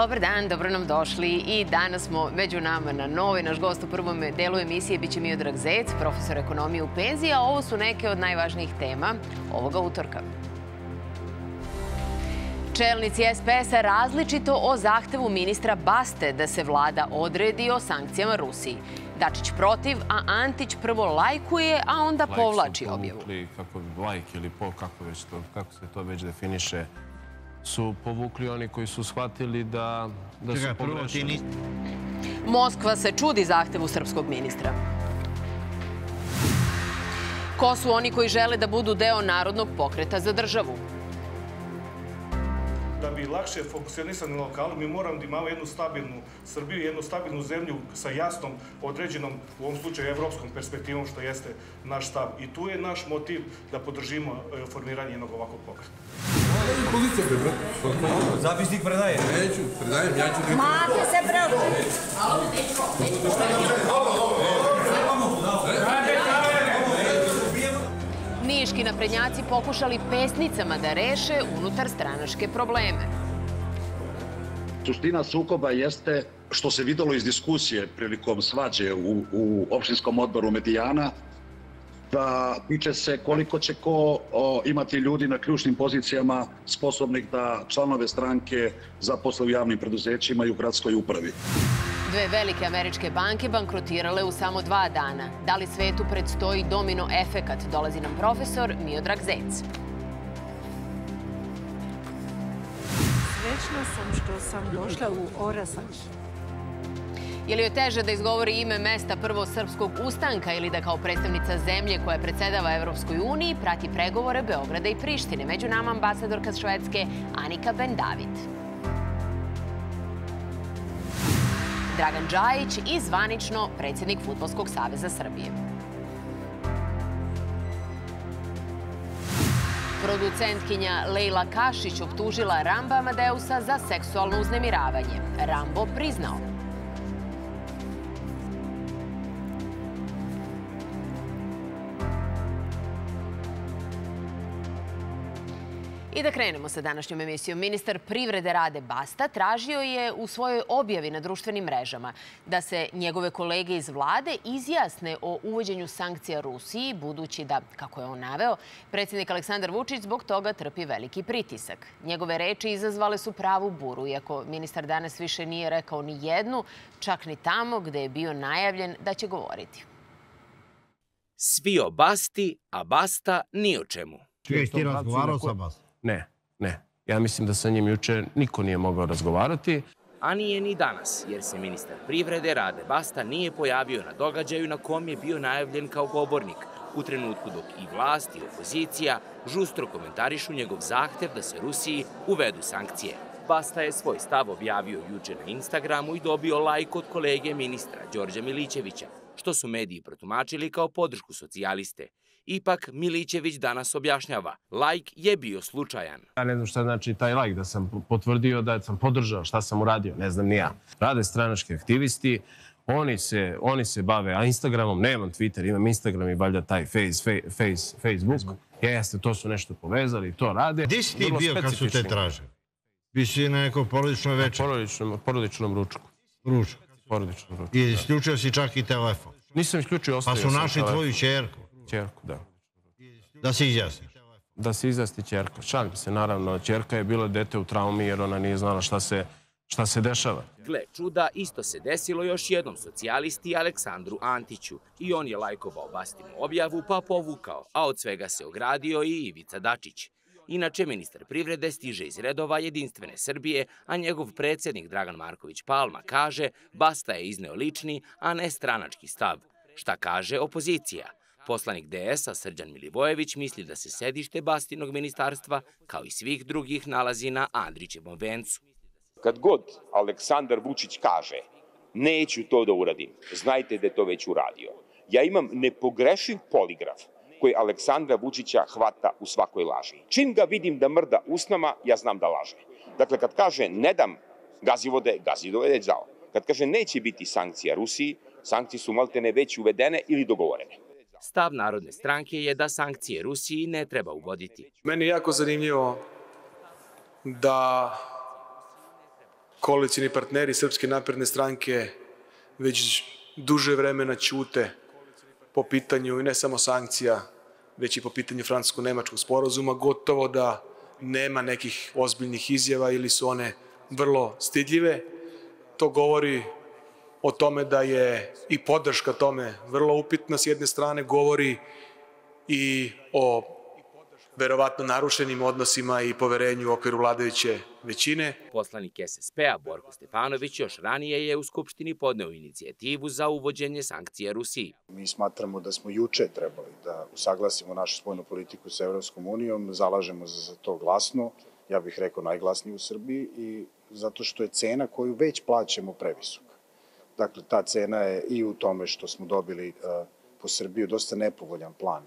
Dobar dan, dobro nam došli i danas smo među nama na novi. Naš gost u prvom delu emisije biće Miodrag Zec, profesor ekonomije u penziji, a ovo su neke od najvažnijih tema ovoga utorka. Čelnici SPS-a različito o zahtevu ministra Baste da se vlada odredi o sankcijama Rusiji. Dačić protiv, a Antić prvo lajkuje, a onda povlači objavu. Kako lajk ili po, kako, već to, kako se to već definiše, su povukli oni koji su shvatili da, da su pogrešili. Moskva se čudi zahtevu srpskog ministra. Ko su oni koji žele da budu deo Narodnog pokreta za državu? Bi lakše funkcionisali na lokalu, mi moramo da imamo jednu stabilnu Srbiju, jednu stabilnu zemlju sa jasnom, određenom, u ovom slučaju, evropskom perspektivom, što jeste naš stav. I tu je naš motiv da podržimo e, formiranje jednog ovakvog pokreta. Pozicija pre, brate. Zapisnik predaje. Neću, predajem, ja ću... Mate se, brate. Niški naprednjaci pokušali pesnicama da reše unutar stranačke probleme. Suština sukoba jeste što se videlo iz diskusije prilikom svađe u, u opštinskom odboru Medijana, da tiče se koliko će ko o, imati ljudi na ključnim pozicijama sposobnih da članove stranke zaposle u javnim preduzećima i u gradskoj upravi. Dve velike američke banke bankrotirale u samo dva dana. Da li svetu predstoji domino efekat? Dolazi nam profesor Miodrag Zec. Srećna sam što sam došla u Orasač. Je li joj teže da izgovori ime mesta prvog srpskog ustanka ili da kao predstavnica zemlje koja predsedava Evropskoj uniji prati pregovore Beograda i Prištine? Među nama ambasadorka Švedske Anika Ben-David. Dragan Đajić i zvanično predsjednik Futbolskog saveza Srbije. Producentkinja Lejla Kašić optužila Ramba Amadeusa za seksualno uznemiravanje. Rambo priznao. I da krenemo sa današnjom emisijom. Ministar privrede Rade Basta tražio je u svojoj objavi na društvenim mrežama da se njegove kolege iz vlade izjasne o uvođenju sankcija Rusiji, budući da, kako je on naveo, predsjednik Aleksandar Vučić zbog toga trpi veliki pritisak. Njegove reči izazvale su pravu buru, iako ministar danas više nije rekao ni jednu, čak ni tamo gde je bio najavljen da će govoriti. Svi o Basti, a Basta ni o čemu. Čuješ ti razgovarao sa Bastom? Ne, ne. Ja mislim da sa njim juče niko nije mogao razgovarati. A nije ni danas, jer se ministar privrede Rade Basta nije pojavio na događaju na kom je bio najavljen kao govornik, u trenutku dok i vlast i opozicija žustro komentarišu njegov zahtev da se Rusiji uvedu sankcije. Basta je svoj stav objavio juče na Instagramu i dobio lajk od kolege ministra Đorđa Milićevića, što su mediji protumačili kao podršku socijaliste. Ipak Milićević danas objašnjava, lajk je bio slučajan. Ja ne znam šta znači taj lajk, da sam potvrdio da sam podržao, šta sam uradio, ne znam ni ja. Rade stranački aktivisti, oni se, oni se bave, a Instagramom, nemam Twitter, imam Instagram i valjda taj face, face, face, Facebook. Jeste, to su nešto povezali, to rade. Gde si ti Vrlo bio kad su te traže? Bi si na neko porodično Na večer? porodičnom, porodičnom ručku. Ručak. Porodičnom ručku. I isključio si čak i telefon. Nisam isključio, Pa ostavio su sam našli telefon. tvoju čerku. Čerku, da. Da se izjasniš. Da se izasti čerka. Šalim se, naravno. Čerka je bila dete u traumi jer ona nije znala šta se, šta se dešava. Gle čuda, isto se desilo još jednom socijalisti Aleksandru Antiću i on je lajkovao Bastinu objavu pa povukao, a od svega se ogradio i Ivica Dačić. Inače, ministar privrede stiže iz redova Jedinstvene Srbije, a njegov predsjednik Dragan Marković Palma kaže Basta je izneo lični, a ne stranački stav. Šta kaže opozicija? Poslanik DS-a Srđan Milivojević misli da se sedište Bastinog ministarstva, kao i svih drugih, nalazi na Andrićevom vencu. Kad god Aleksandar Vučić kaže neću to da uradim, znajte da je to već uradio. Ja imam nepogrešiv poligraf koji Aleksandra Vučića hvata u svakoj laži. Čim ga vidim da mrda usnama, ja znam da laže. Dakle, kad kaže ne dam gazivode, gazivode je dao. Kad kaže neće biti sankcija Rusiji, sankcije su maltene već uvedene ili dogovorene. Stav Narodne stranke je da sankcije Rusiji ne treba uvoditi. Meni je jako zanimljivo da koalicijni partneri Srpske napredne stranke već duže vremena ćute po pitanju i ne samo sankcija, već i po pitanju francusko-nemačkog sporazuma, gotovo da nema nekih ozbiljnih izjava ili su one vrlo stidljive. To govori o tome da je i podrška tome vrlo upitna s jedne strane, govori i o verovatno narušenim odnosima i poverenju u okviru vladajuće većine. Poslanik SSP-a Borko Stefanović još ranije je u Skupštini podneo inicijativu za uvođenje sankcija Rusiji. Mi smatramo da smo juče trebali da usaglasimo našu spojnu politiku sa Evropskom unijom, zalažemo za to glasno, ja bih rekao najglasniji u Srbiji i zato što je cena koju već plaćamo previsoka. Dakle, ta cena je i u tome što smo dobili uh, po Srbiju dosta nepovoljan plan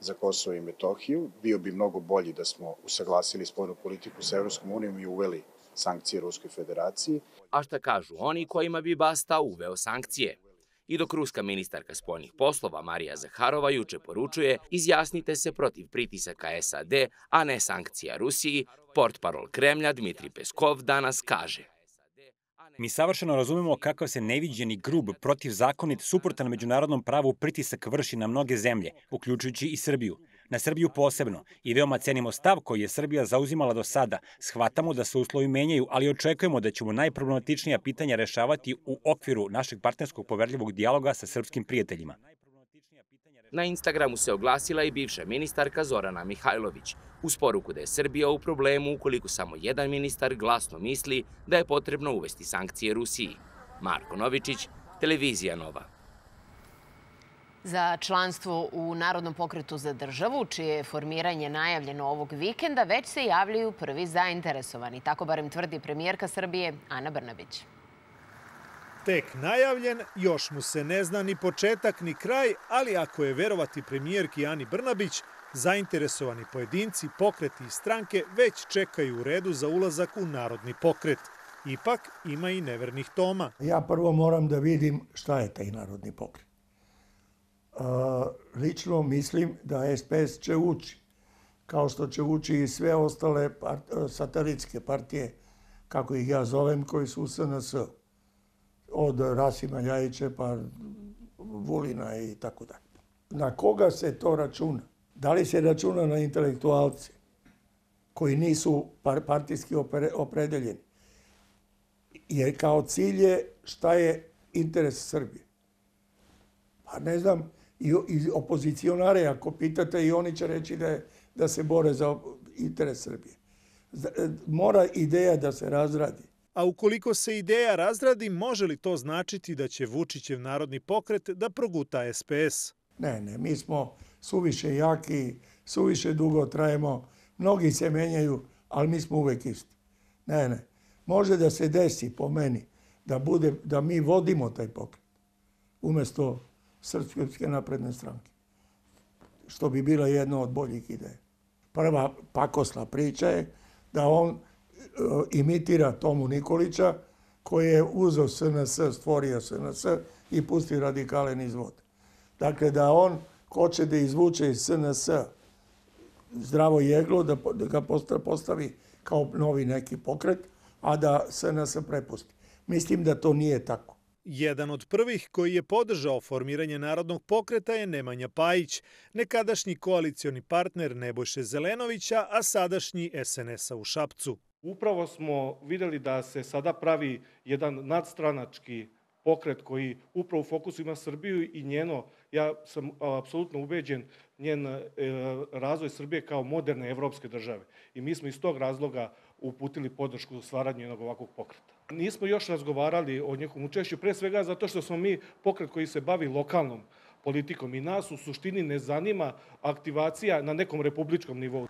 za Kosovo i Metohiju. Bio bi mnogo bolji da smo usaglasili spojnu politiku sa Evropskom unijom i uveli sankcije Ruskoj federaciji. A šta kažu oni kojima bi Basta uveo sankcije? I dok ruska ministarka spoljnih poslova Marija Zaharova juče poručuje izjasnite se protiv pritisaka SAD, a ne sankcija Rusiji, port parol Kremlja Dmitri Peskov danas kaže Mi savršeno razumemo kakav se neviđeni, grub, protivzakonit, suprotan međunarodnom pravu pritisak vrši na mnoge zemlje, uključujući i Srbiju. Na Srbiju posebno i veoma cenimo stav koji je Srbija zauzimala do sada. Shvatamo da se uslovi menjaju, ali očekujemo da ćemo najproblematičnija pitanja rešavati u okviru našeg partnerskog poverljivog dijaloga sa srpskim prijateljima. Na Instagramu se oglasila i bivša ministarka Zorana Mihajlović, uz poruku da je Srbija u problemu ukoliko samo jedan ministar glasno misli da je potrebno uvesti sankcije Rusiji. Marko Novičić, Televizija Nova. Za članstvo u Narodnom pokretu za državu, čije je formiranje najavljeno ovog vikenda, već se javljaju prvi zainteresovani. Tako barem tvrdi premijerka Srbije Ana Brnabić. Tek najavljen, još mu se ne zna ni početak ni kraj, ali ako je verovati premijerki Ani Brnabić, zainteresovani pojedinci, pokreti i stranke već čekaju u redu za ulazak u narodni pokret. Ipak ima i nevernih toma. Ja prvo moram da vidim šta je taj narodni pokret. lično mislim da SPS će ući, kao što će ući i sve ostale part, satelitske partije, kako ih ja zovem, koji su u SNS od Rasima Ljajića pa Vulina i tako dalje. Na koga se to računa? Da li se računa na intelektualce koji nisu partijski opredeljeni? Jer kao cilj je šta je interes Srbije. Pa ne znam, i, i opozicionare, ako pitate, i oni će reći da, je, da se bore za interes Srbije. Mora ideja da se razradi. A ukoliko se ideja razradi, može li to značiti da će Vučićev narodni pokret da proguta SPS? Ne, ne, mi smo suviše jaki, suviše dugo trajemo, mnogi se menjaju, ali mi smo uvek isti. Ne, ne, može da se desi po meni da, bude, da mi vodimo taj pokret umesto Srpske napredne stranke, što bi bila jedna od boljih ideja. Prva pakosna priča je da on Eh, imitira Tomu Nikolića, koji je uzeo SNS, stvorio SNS i pustio radikale niz vode. Dakle, da on hoće da izvuče iz SNS zdravo jeglo, da, da ga postavi kao novi neki pokret, a da SNS prepusti. Mislim da to nije tako. Jedan od prvih koji je podržao formiranje Narodnog pokreta je Nemanja Pajić, nekadašnji koalicioni partner Nebojše Zelenovića, a sadašnji SNS-a u Šapcu. Upravo smo videli da se sada pravi jedan nadstranački pokret koji upravo u fokusu ima Srbiju i njeno, ja sam apsolutno ubeđen, njen e, razvoj Srbije kao moderne evropske države. I mi smo iz tog razloga uputili podršku u stvaranju jednog ovakvog pokreta. Nismo još razgovarali o njegovom učešću, pre svega zato što smo mi pokret koji se bavi lokalnom politikom i nas u suštini ne zanima aktivacija na nekom republičkom nivou.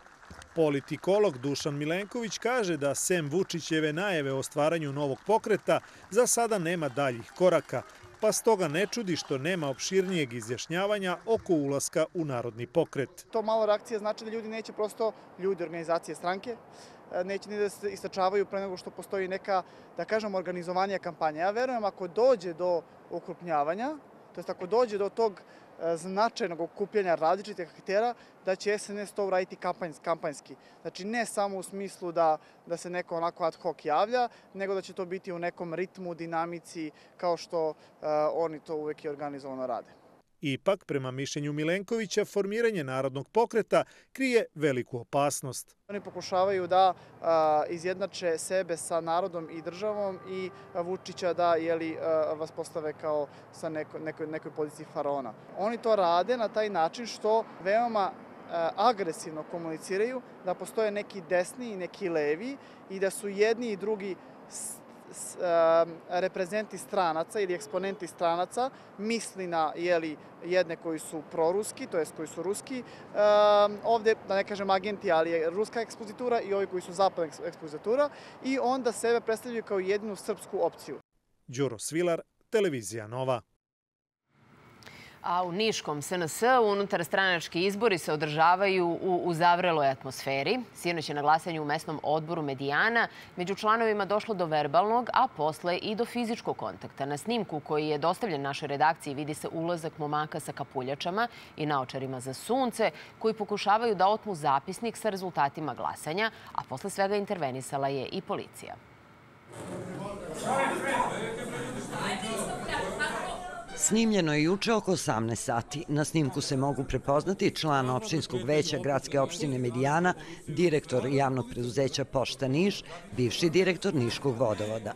Politikolog Dušan Milenković kaže da sem Vučićeve najave o stvaranju novog pokreta za sada nema daljih koraka, pa stoga ne čudi što nema opširnijeg izjašnjavanja oko ulaska u narodni pokret. To malo reakcija znači da ljudi neće prosto, ljudi organizacije stranke, neće ni da se istračavaju pre nego što postoji neka, da kažem, organizovanja kampanja. Ja verujem ako dođe do ukrupnjavanja, to jest ako dođe do tog značajnog okupljanja različitih aktera, da će SNS to uraditi kampanjski. Znači ne samo u smislu da, da se neko onako ad hoc javlja, nego da će to biti u nekom ritmu, dinamici, kao što uh, oni to uvek i organizovano rade. Ipak, prema mišljenju Milenkovića, formiranje narodnog pokreta krije veliku opasnost. Oni pokušavaju da izjednače sebe sa narodom i državom i Vučića da vas postave kao sa neko, nekoj, nekoj poziciji faraona. Oni to rade na taj način što veoma agresivno komuniciraju, da postoje neki desni i neki levi i da su jedni i drugi reprezenti stranaca ili eksponenti stranaca misli na jeli, jedne koji su proruski, to jest koji su ruski, ovde, da ne kažem agenti, ali je ruska ekspozitura i ovi koji su zapadna ekspozitura i onda sebe predstavljaju kao jedinu srpsku opciju. Đuro Svilar, Televizija Nova. A u Niškom SNS unutar stranački izbori se održavaju u uzavreloj atmosferi. Sinoć je na glasanju u mesnom odboru Medijana među članovima došlo do verbalnog, a posle i do fizičkog kontakta. Na snimku koji je dostavljen našoj redakciji vidi se ulazak momaka sa kapuljačama i naočarima za sunce koji pokušavaju da otmu zapisnik sa rezultatima glasanja, a posle svega intervenisala je i policija. Snimljeno je juče oko 18 sati. Na snimku se mogu prepoznati član opštinskog veća gradske opštine Medijana, direktor javnog preduzeća Pošta Niš, bivši direktor Niškog vodovoda.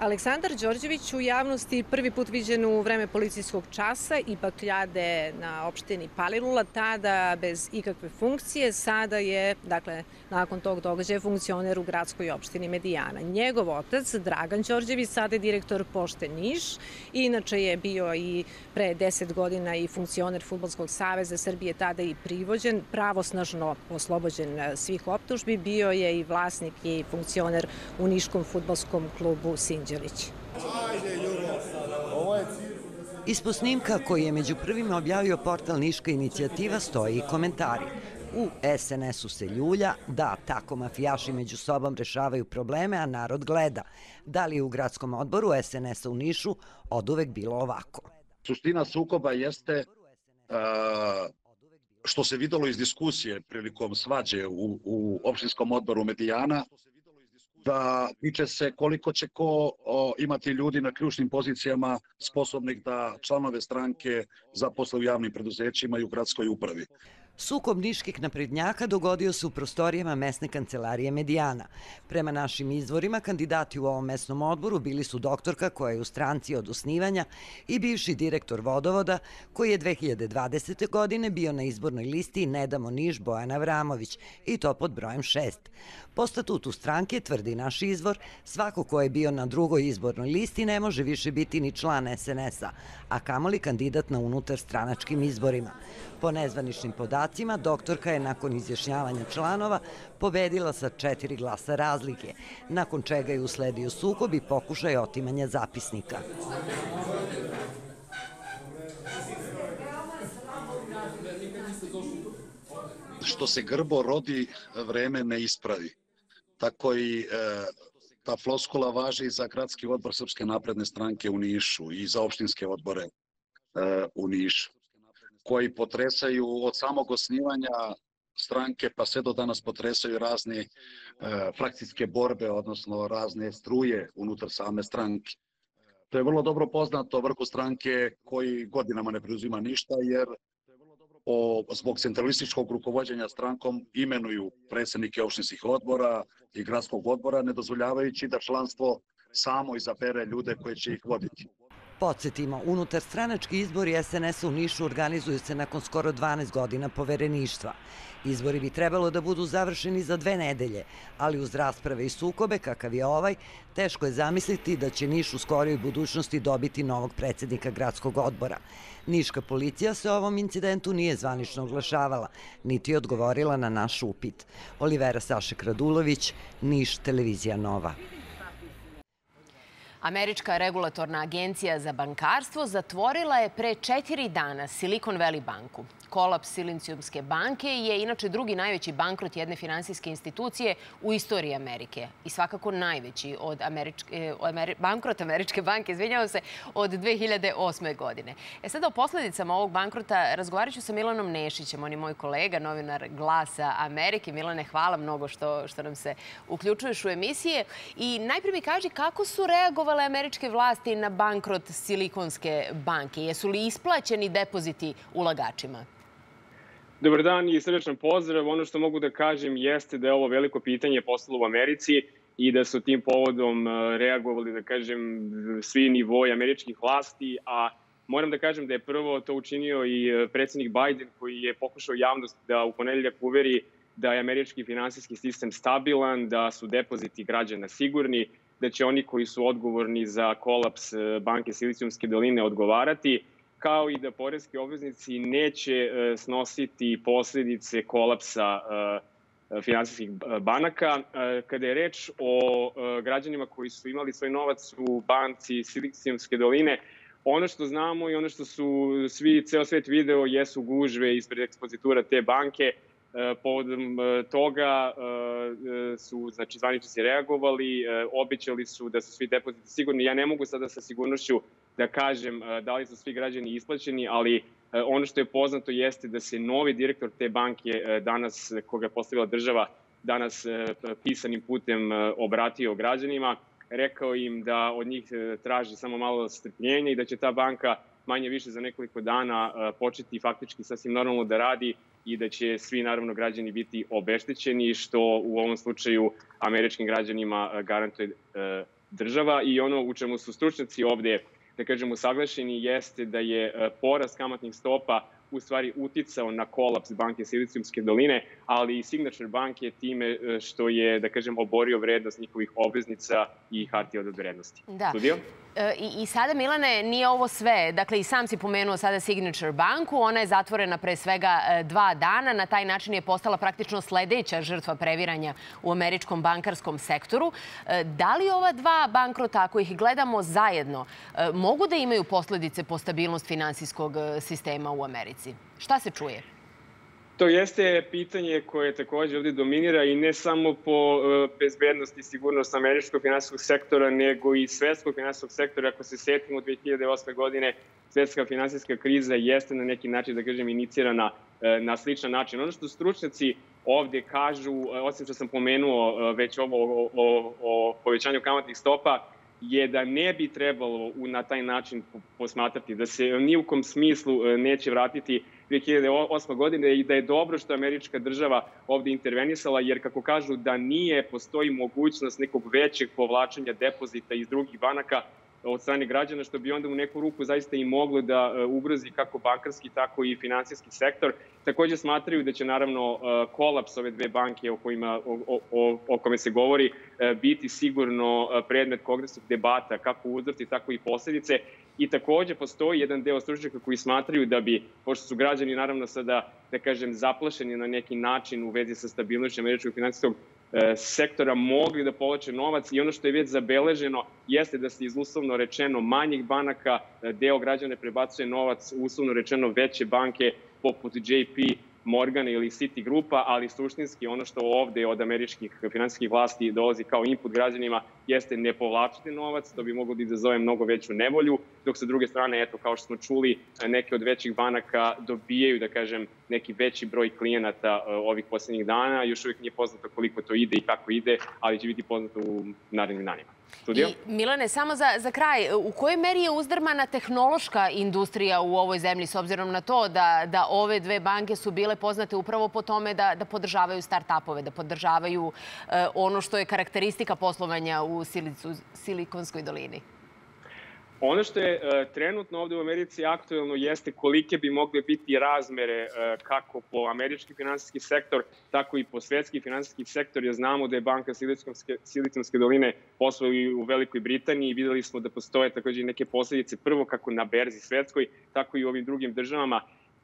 Aleksandar Đorđević u javnosti prvi put viđen u vreme policijskog časa i bakljade na opštini Palilula, tada bez ikakve funkcije, sada je, dakle, nakon tog događaja funkcioner u gradskoj opštini Medijana. Njegov otac, Dragan Đorđević, sada je direktor pošte Niš, inače je bio i pre deset godina i funkcioner Futbolskog saveza Srbije, tada i privođen, pravosnažno oslobođen svih optužbi, bio je i vlasnik i funkcioner u Niškom futbolskom klubu Sinđa. Anđelić. Ispod snimka koji je među prvima objavio portal Niška inicijativa stoji i komentari. U SNS-u se ljulja, da, tako mafijaši među sobom rešavaju probleme, a narod gleda. Da li je u gradskom odboru SNS-a u Nišu od uvek bilo ovako? Suština sukoba jeste uh, što se videlo iz diskusije prilikom svađe u, u opštinskom odboru Medijana, da tiče se koliko će ko o, imati ljudi na ključnim pozicijama sposobnih da članove stranke zaposle u javnim preduzećima i u gradskoj upravi. Sukob niških naprednjaka dogodio se u prostorijama mesne kancelarije Medijana. Prema našim izvorima, kandidati u ovom mesnom odboru bili su doktorka koja je u stranci od osnivanja i bivši direktor vodovoda koji je 2020. godine bio na izbornoj listi Ne damo Niš Bojana Vramović i to pod brojem 6. Po statutu stranke, tvrdi naš izvor, svako ko je bio na drugoj izbornoj listi ne može više biti ni član SNS-a, a kamoli kandidat na unutar stranačkim izborima. Po nezvaničnim podacima, doktorka je nakon izjašnjavanja članova pobedila sa četiri glasa razlike, nakon čega je usledio sukob i pokušaj otimanja zapisnika. Što se grbo rodi, vreme ne ispravi. Tako i e, ta floskula važi za gradski odbor Srpske napredne stranke u Nišu i za opštinske odbore e, u Nišu koji potresaju od samog osnivanja stranke pa sve do danas potresaju razne e, frakcijske borbe, odnosno razne struje unutar same stranke. To je vrlo dobro poznato vrhu stranke koji godinama ne preuzima ništa jer o, zbog centralističkog rukovodđenja strankom imenuju predsednike opštinskih odbora i gradskog odbora, ne dozvoljavajući da članstvo samo izabere ljude koje će ih voditi. Podsjetimo, unutar stranački izbori SNS-a u Nišu organizuju se nakon skoro 12 godina povereništva. Izbori bi trebalo da budu završeni za dve nedelje, ali uz rasprave i sukobe, kakav je ovaj, teško je zamisliti da će Niš u skorijoj budućnosti dobiti novog predsednika gradskog odbora. Niška policija se ovom incidentu nije zvanično oglašavala, niti odgovorila na naš upit. Olivera Sašek Radulović, Niš, Televizija Nova. Američka regulatorna agencija za bankarstvo zatvorila je pre četiri dana Silicon Valley banku. Kolaps Silincijumske banke je inače drugi najveći bankrot jedne finansijske institucije u istoriji Amerike i svakako najveći od Ameri, bankrot Američke banke, izvinjavam se, od 2008. godine. E sada o posledicama ovog bankrota razgovarat ću sa Milanom Nešićem, on je moj kolega, novinar Glasa Amerike. Milane, hvala mnogo što, što nam se uključuješ u emisije. I najprije mi kaži kako su reagovale američke vlasti na bankrot Silikonske banke? Jesu li isplaćeni depoziti ulagačima? Dobar dan i srdečan pozdrav. Ono što mogu da kažem jeste da je ovo veliko pitanje postalo u Americi i da su tim povodom e, reagovali, da kažem, svi nivoji američkih vlasti, a moram da kažem da je prvo to učinio i e, predsednik Biden koji je pokušao javnost da u ponedeljak uveri da je američki finansijski sistem stabilan, da su depoziti građana sigurni, da će oni koji su odgovorni za kolaps e, banke Silicijumske doline odgovarati kao i da poreski obveznici neće e, snositi posledice kolapsa e, finansijskih banaka. Kada je reč o građanima koji su imali svoj novac u banci Silicijumske doline, ono što znamo i ono što su svi, ceo svet video jesu gužve ispred ekspozitura te banke. Povodom toga su znači, zvaničnici reagovali, obećali su da su svi depoziti sigurni. Ja ne mogu sada sa sigurnošću da kažem e, da li su svi građani isplaćeni, ali e, ono što je poznato jeste da se novi direktor te banke e, danas, koga je postavila država, danas pisanim putem obratio građanima, rekao im da od njih traži samo malo strpljenja i da će ta banka manje više za nekoliko dana početi faktički sasvim normalno da radi i da će svi naravno građani biti obeštećeni što u ovom slučaju američkim građanima garantuje država. I ono u čemu su stručnjaci ovde da kažem, usaglašeni jeste da je e, porast kamatnih stopa u stvari uticao na kolaps banke Silicijumske doline, ali i Signature bank je time e, što je, da kažem, oborio vrednost njihovih obveznica i hartija od vrednosti. Da. Studio? E, I, I sada, Milane, nije ovo sve. Dakle, i sam si pomenuo sada Signature banku. Ona je zatvorena pre svega e, dva dana. Na taj način je postala praktično sledeća žrtva previranja u američkom bankarskom sektoru. Da li ova dva bankrota, ako ih gledamo zajedno, mogu da imaju posledice po stabilnost finansijskog sistema u Americi? Šta se čuje? To jeste pitanje koje takođe ovde dominira i ne samo po e, bezbednosti i sigurnost američkog finansijskog sektora, nego i svetskog finansijskog sektora. Ako se setimo 2008. godine, svetska finansijska kriza jeste na neki način, da kažem, inicirana e, na sličan način. Ono što stručnjaci ovde kažu, e, osim što sam pomenuo već ovo o, o, o povećanju kamatnih stopa, je da ne bi trebalo na taj način posmatrati, da se ni u kom smislu neće vratiti 2008. godine i da je dobro što američka država ovde intervenisala, jer kako kažu da nije, postoji mogućnost nekog većeg povlačenja depozita iz drugih banaka od strane građana, što bi onda u neku ruku zaista i moglo da e, ugrozi kako bankarski, tako i finansijski sektor. Takođe smatraju da će naravno e, kolaps ove dve banke o, kojima, o, o, o kome se govori e, biti sigurno predmet kongresnih debata, kako uzroci, tako i posledice. I takođe postoji jedan deo stručnjaka koji smatraju da bi, pošto su građani naravno sada, da kažem, zaplašeni na neki način u vezi sa stabilnošćem američkog finansijskog sektora mogli da povlače novac i ono što je već zabeleženo jeste da se iz uslovno rečeno manjih banaka e, deo građane prebacuje novac uslovno rečeno veće banke poput JP Morgana ili City grupa, ali suštinski ono što ovde od američkih finansijskih vlasti dolazi kao input građanima jeste ne povlačiti novac, to bi moglo da izazove mnogo veću nevolju, dok sa druge strane, eto, kao što smo čuli, neke od većih banaka dobijaju, da kažem, neki veći broj klijenata e, ovih poslednjih dana. Još uvijek nije poznato koliko to ide i kako ide, ali će biti poznato u narednim danima. Studio? I, Milane, samo za, za kraj, u kojoj meri je uzdrmana tehnološka industrija u ovoj zemlji, s obzirom na to da, da ove dve banke su bile poznate upravo po tome da, da podržavaju start-upove, da podržavaju uh, ono što je karakteristika poslovanja u Silicu, Silikonskoj dolini? Ono što je e, trenutno ovde u Americi aktuelno jeste kolike bi mogle biti razmere e, kako po američki finansijski sektor, tako i po svetski finansijski sektor, jer znamo da je banka Siliconske doline poslova u Velikoj Britaniji i videli smo da postoje takođe neke posledice prvo kako na berzi svetskoj, tako i u ovim drugim državama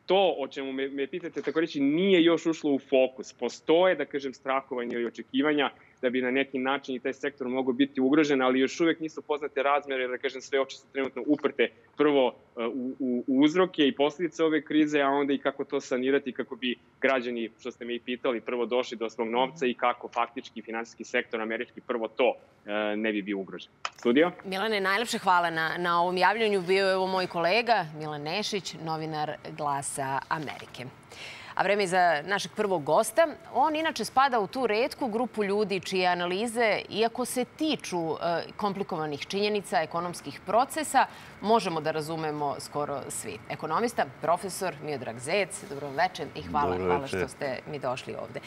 to o čemu me, me pitate, tako reći, nije još ušlo u fokus. Postoje, da kažem, strahovanje ili očekivanja da bi na neki način i taj sektor mogao biti ugrožen, ali još uvek nisu poznate razmere, da kažem sve oči su trenutno uprte prvo u, u, u uzroke i posljedice ove krize, a onda i kako to sanirati kako bi građani, što ste me i pitali, prvo došli do svog novca i kako faktički finansijski sektor američki prvo to ne bi bio ugrožen. Studio? Milane, najlepše hvala na, na ovom javljanju. Bio je ovo moj kolega Milan Nešić, novinar Glasa Amerike. A vreme za našeg prvog gosta. On inače spada u tu redku grupu ljudi čije analize, iako se tiču e, komplikovanih činjenica, ekonomskih procesa, možemo da razumemo skoro svi. Ekonomista, profesor Miodrag Zec, dobro večer i hvala, hvala što ste mi došli ovde.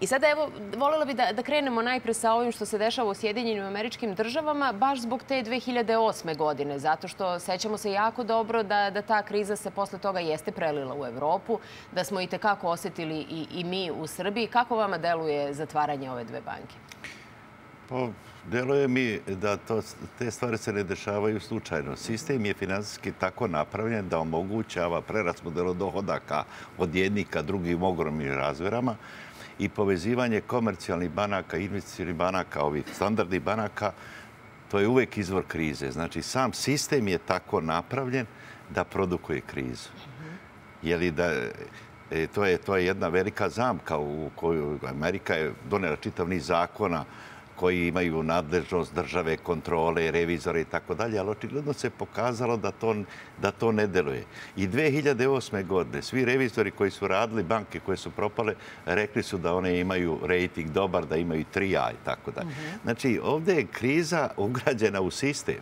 I sada evo, volela bi da, da krenemo najpre sa ovim što se dešava u Sjedinjenim američkim državama, baš zbog te 2008. godine, zato što sećamo se jako dobro da, da ta kriza se posle toga jeste prelila u Evropu, da smo i tekako osetili i, i mi u Srbiji. Kako vama deluje zatvaranje ove dve banke? Pa, deluje mi da to, te stvari se ne dešavaju slučajno. Sistem je finansijski tako napravljen da omogućava preraspodelu dohodaka od jednih ka drugim ogromnim razverama i povezivanje komercijalnih banaka, investicijnih banaka, ovih standardnih banaka, to je uvek izvor krize. Znači, sam sistem je tako napravljen da produkuje krizu. Je li da, e, to, je, to je jedna velika zamka u koju Amerika je donela čitav niz zakona koji imaju nadležnost države, kontrole, revizore i tako dalje, ali očigledno se pokazalo da to, da to ne deluje. I 2008. godine svi revizori koji su radili banke koje su propale, rekli su da one imaju rating dobar, da imaju 3A i tako dalje. Znači, ovdje je kriza ugrađena u sistem.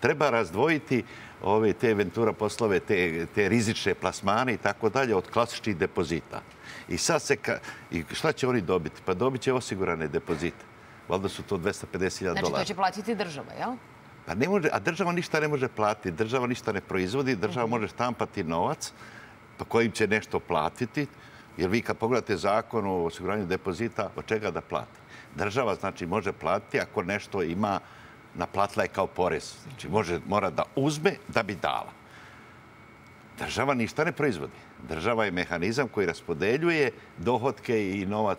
Treba razdvojiti ove te ventura poslove, te, te rizične plasmane i tako dalje od klasičnih depozita. I sad se, ka, i šta će oni dobiti? Pa dobit će osigurane depozite. Valjda su to 250.000 dolara. Znači, to će platiti država, jel? Pa ne može, a država ništa ne može platiti. Država ništa ne proizvodi. Država može štampati novac pa kojim će nešto platiti. Jer vi kad pogledate zakon o osiguranju depozita, od čega da plati? Država znači može platiti ako nešto ima naplatila je kao porez. Znači može, mora da uzme da bi dala. Država ništa ne proizvodi. Država je mehanizam koji raspodeljuje dohodke i novac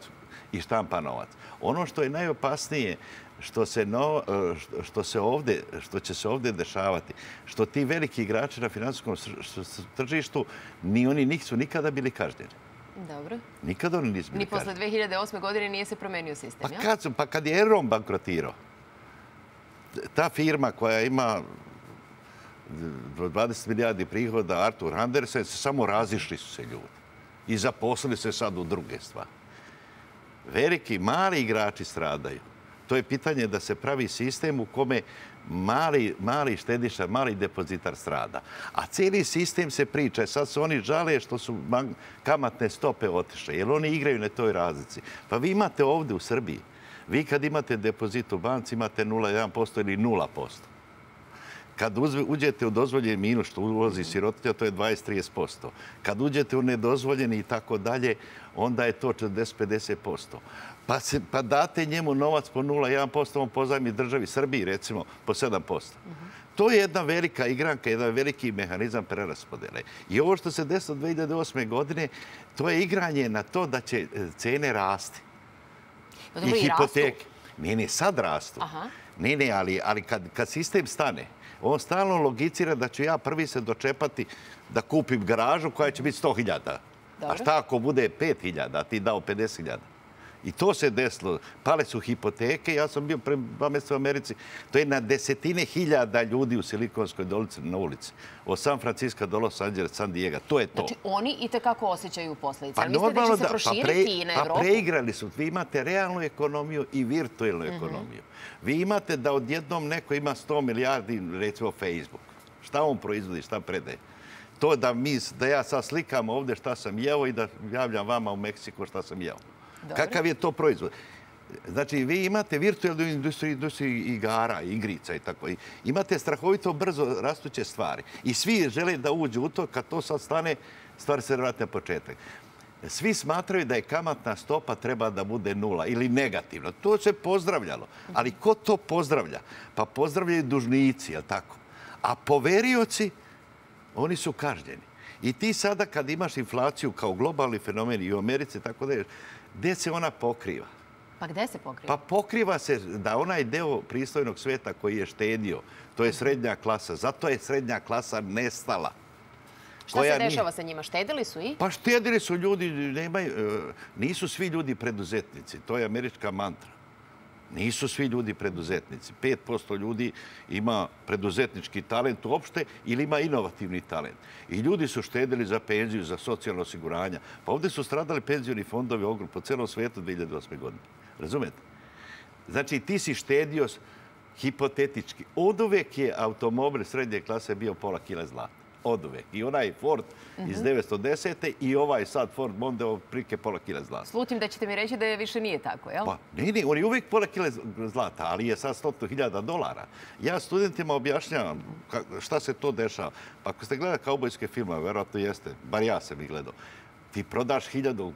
i štampa novac. Ono što je najopasnije što se, no, što, se ovde, što će se ovde dešavati, što ti veliki igrači na finansijskom tržištu, ni oni nisu nikada bili kažnjeni. Dobro. Nikada oni nisu bili Ni posle 2008. godine nije se promenio sistem, pa kad, pa kad je Enron bankrotirao, ta firma koja ima 20 milijardi prihoda, Artur Andersen, samo razišli su se ljudi. I zaposlili se sad u druge stvari. Veliki, mali igrači stradaju. To je pitanje da se pravi sistem u kome mali, mali štedišar, mali depozitar strada. A cijeli sistem se priča. Sad su oni žale što su kamatne stope otišle. Jer oni igraju na toj razlici. Pa vi imate ovdje u Srbiji Vi kad imate depozit u banci imate 0,1% ili 0%. Kad uđete u dozvoljeni minus što uvozi sirotinja, to je 20-30%. Kad uđete u nedozvoljeni i tako dalje, onda je to 40-50%. Pa, se, pa date njemu novac po 0,1%, on pozajmi državi Srbiji, recimo, po 7%. To je jedna velika igranka, jedan veliki mehanizam preraspodele. I ovo što se desilo 2008. godine, to je igranje na to da će cene rasti. I hipoteke. Ne, ne, sad rastu. Ne, ne, ali, ali kad, kad sistem stane, on stalno logicira da ću ja prvi se dočepati da kupim garažu koja će biti 100.000. A šta ako bude 5.000, a ti dao 50.000? I to se desilo. Pale su hipoteke. Ja sam bio pre dva mjeseca u Americi. To je na desetine hiljada ljudi u Silikonskoj dolici na ulici. Od San Francisco do Los Angeles, San Diego. To je to. Znači, oni i tekako osjećaju posljedice. Pa, mislite da će se pa proširiti i na Evropu? Pa preigrali su. Vi imate realnu ekonomiju i virtualnu mhm. ekonomiju. Vi imate da odjednom neko ima 100 milijardi, recimo Facebook. Šta on proizvodi, šta predaje? To da, mi, da ja sad slikam ovdje šta sam jeo i da javljam vama u Meksiku šta sam jeo. Kakav je to proizvod? Znači, vi imate virtualnu industriju, industriju igara, igrica i tako. Imate strahovito brzo rastuće stvari. I svi žele da uđu u to. Kad to sad stane, stvari se vrati na početak. Svi smatraju da je kamatna stopa treba da bude nula ili negativno. To se pozdravljalo. Ali ko to pozdravlja? Pa pozdravljaju dužnici, je tako? A poverioci, oni su kažnjeni. I ti sada kad imaš inflaciju kao globalni fenomen i u Americi, tako da je, gdje se ona pokriva? Pa gde se pokriva? Pa pokriva se da onaj deo pristojnog sveta koji je štedio, to je srednja klasa. Zato je srednja klasa nestala. Šta se nije- dešava sa njima? Štedili su i? Pa štedili su ljudi, nemaju, e, nisu svi ljudi preduzetnici. To je američka mantra. Nisu svi ljudi preduzetnici. 5% ljudi ima preduzetnički talent uopšte ili ima inovativni talent. I ljudi su štedili za penziju, za socijalno osiguranja. Pa ovde su stradali penzioni fondovi ogrom po celom svetu 2008. godine. Razumete? Znači, ti si štedio hipotetički. Od uvek je automobil srednje klase bio pola kila zlata. Od uvek. I onaj Ford iz Mhm. 910. i ovaj sad Ford Mondeo prike pola kila zlata. Slutim da ćete mi reći da je više nije tako, jel? Pa, ne, ne, on je uvijek pola kile zlata, ali je sad 100.000 dolara. Ja studentima objašnjavam šta se to dešava. Pa ako ste gledali kaubojske filmove, verovatno jeste, bar ja sam ih gledao, ti prodaš hiljadu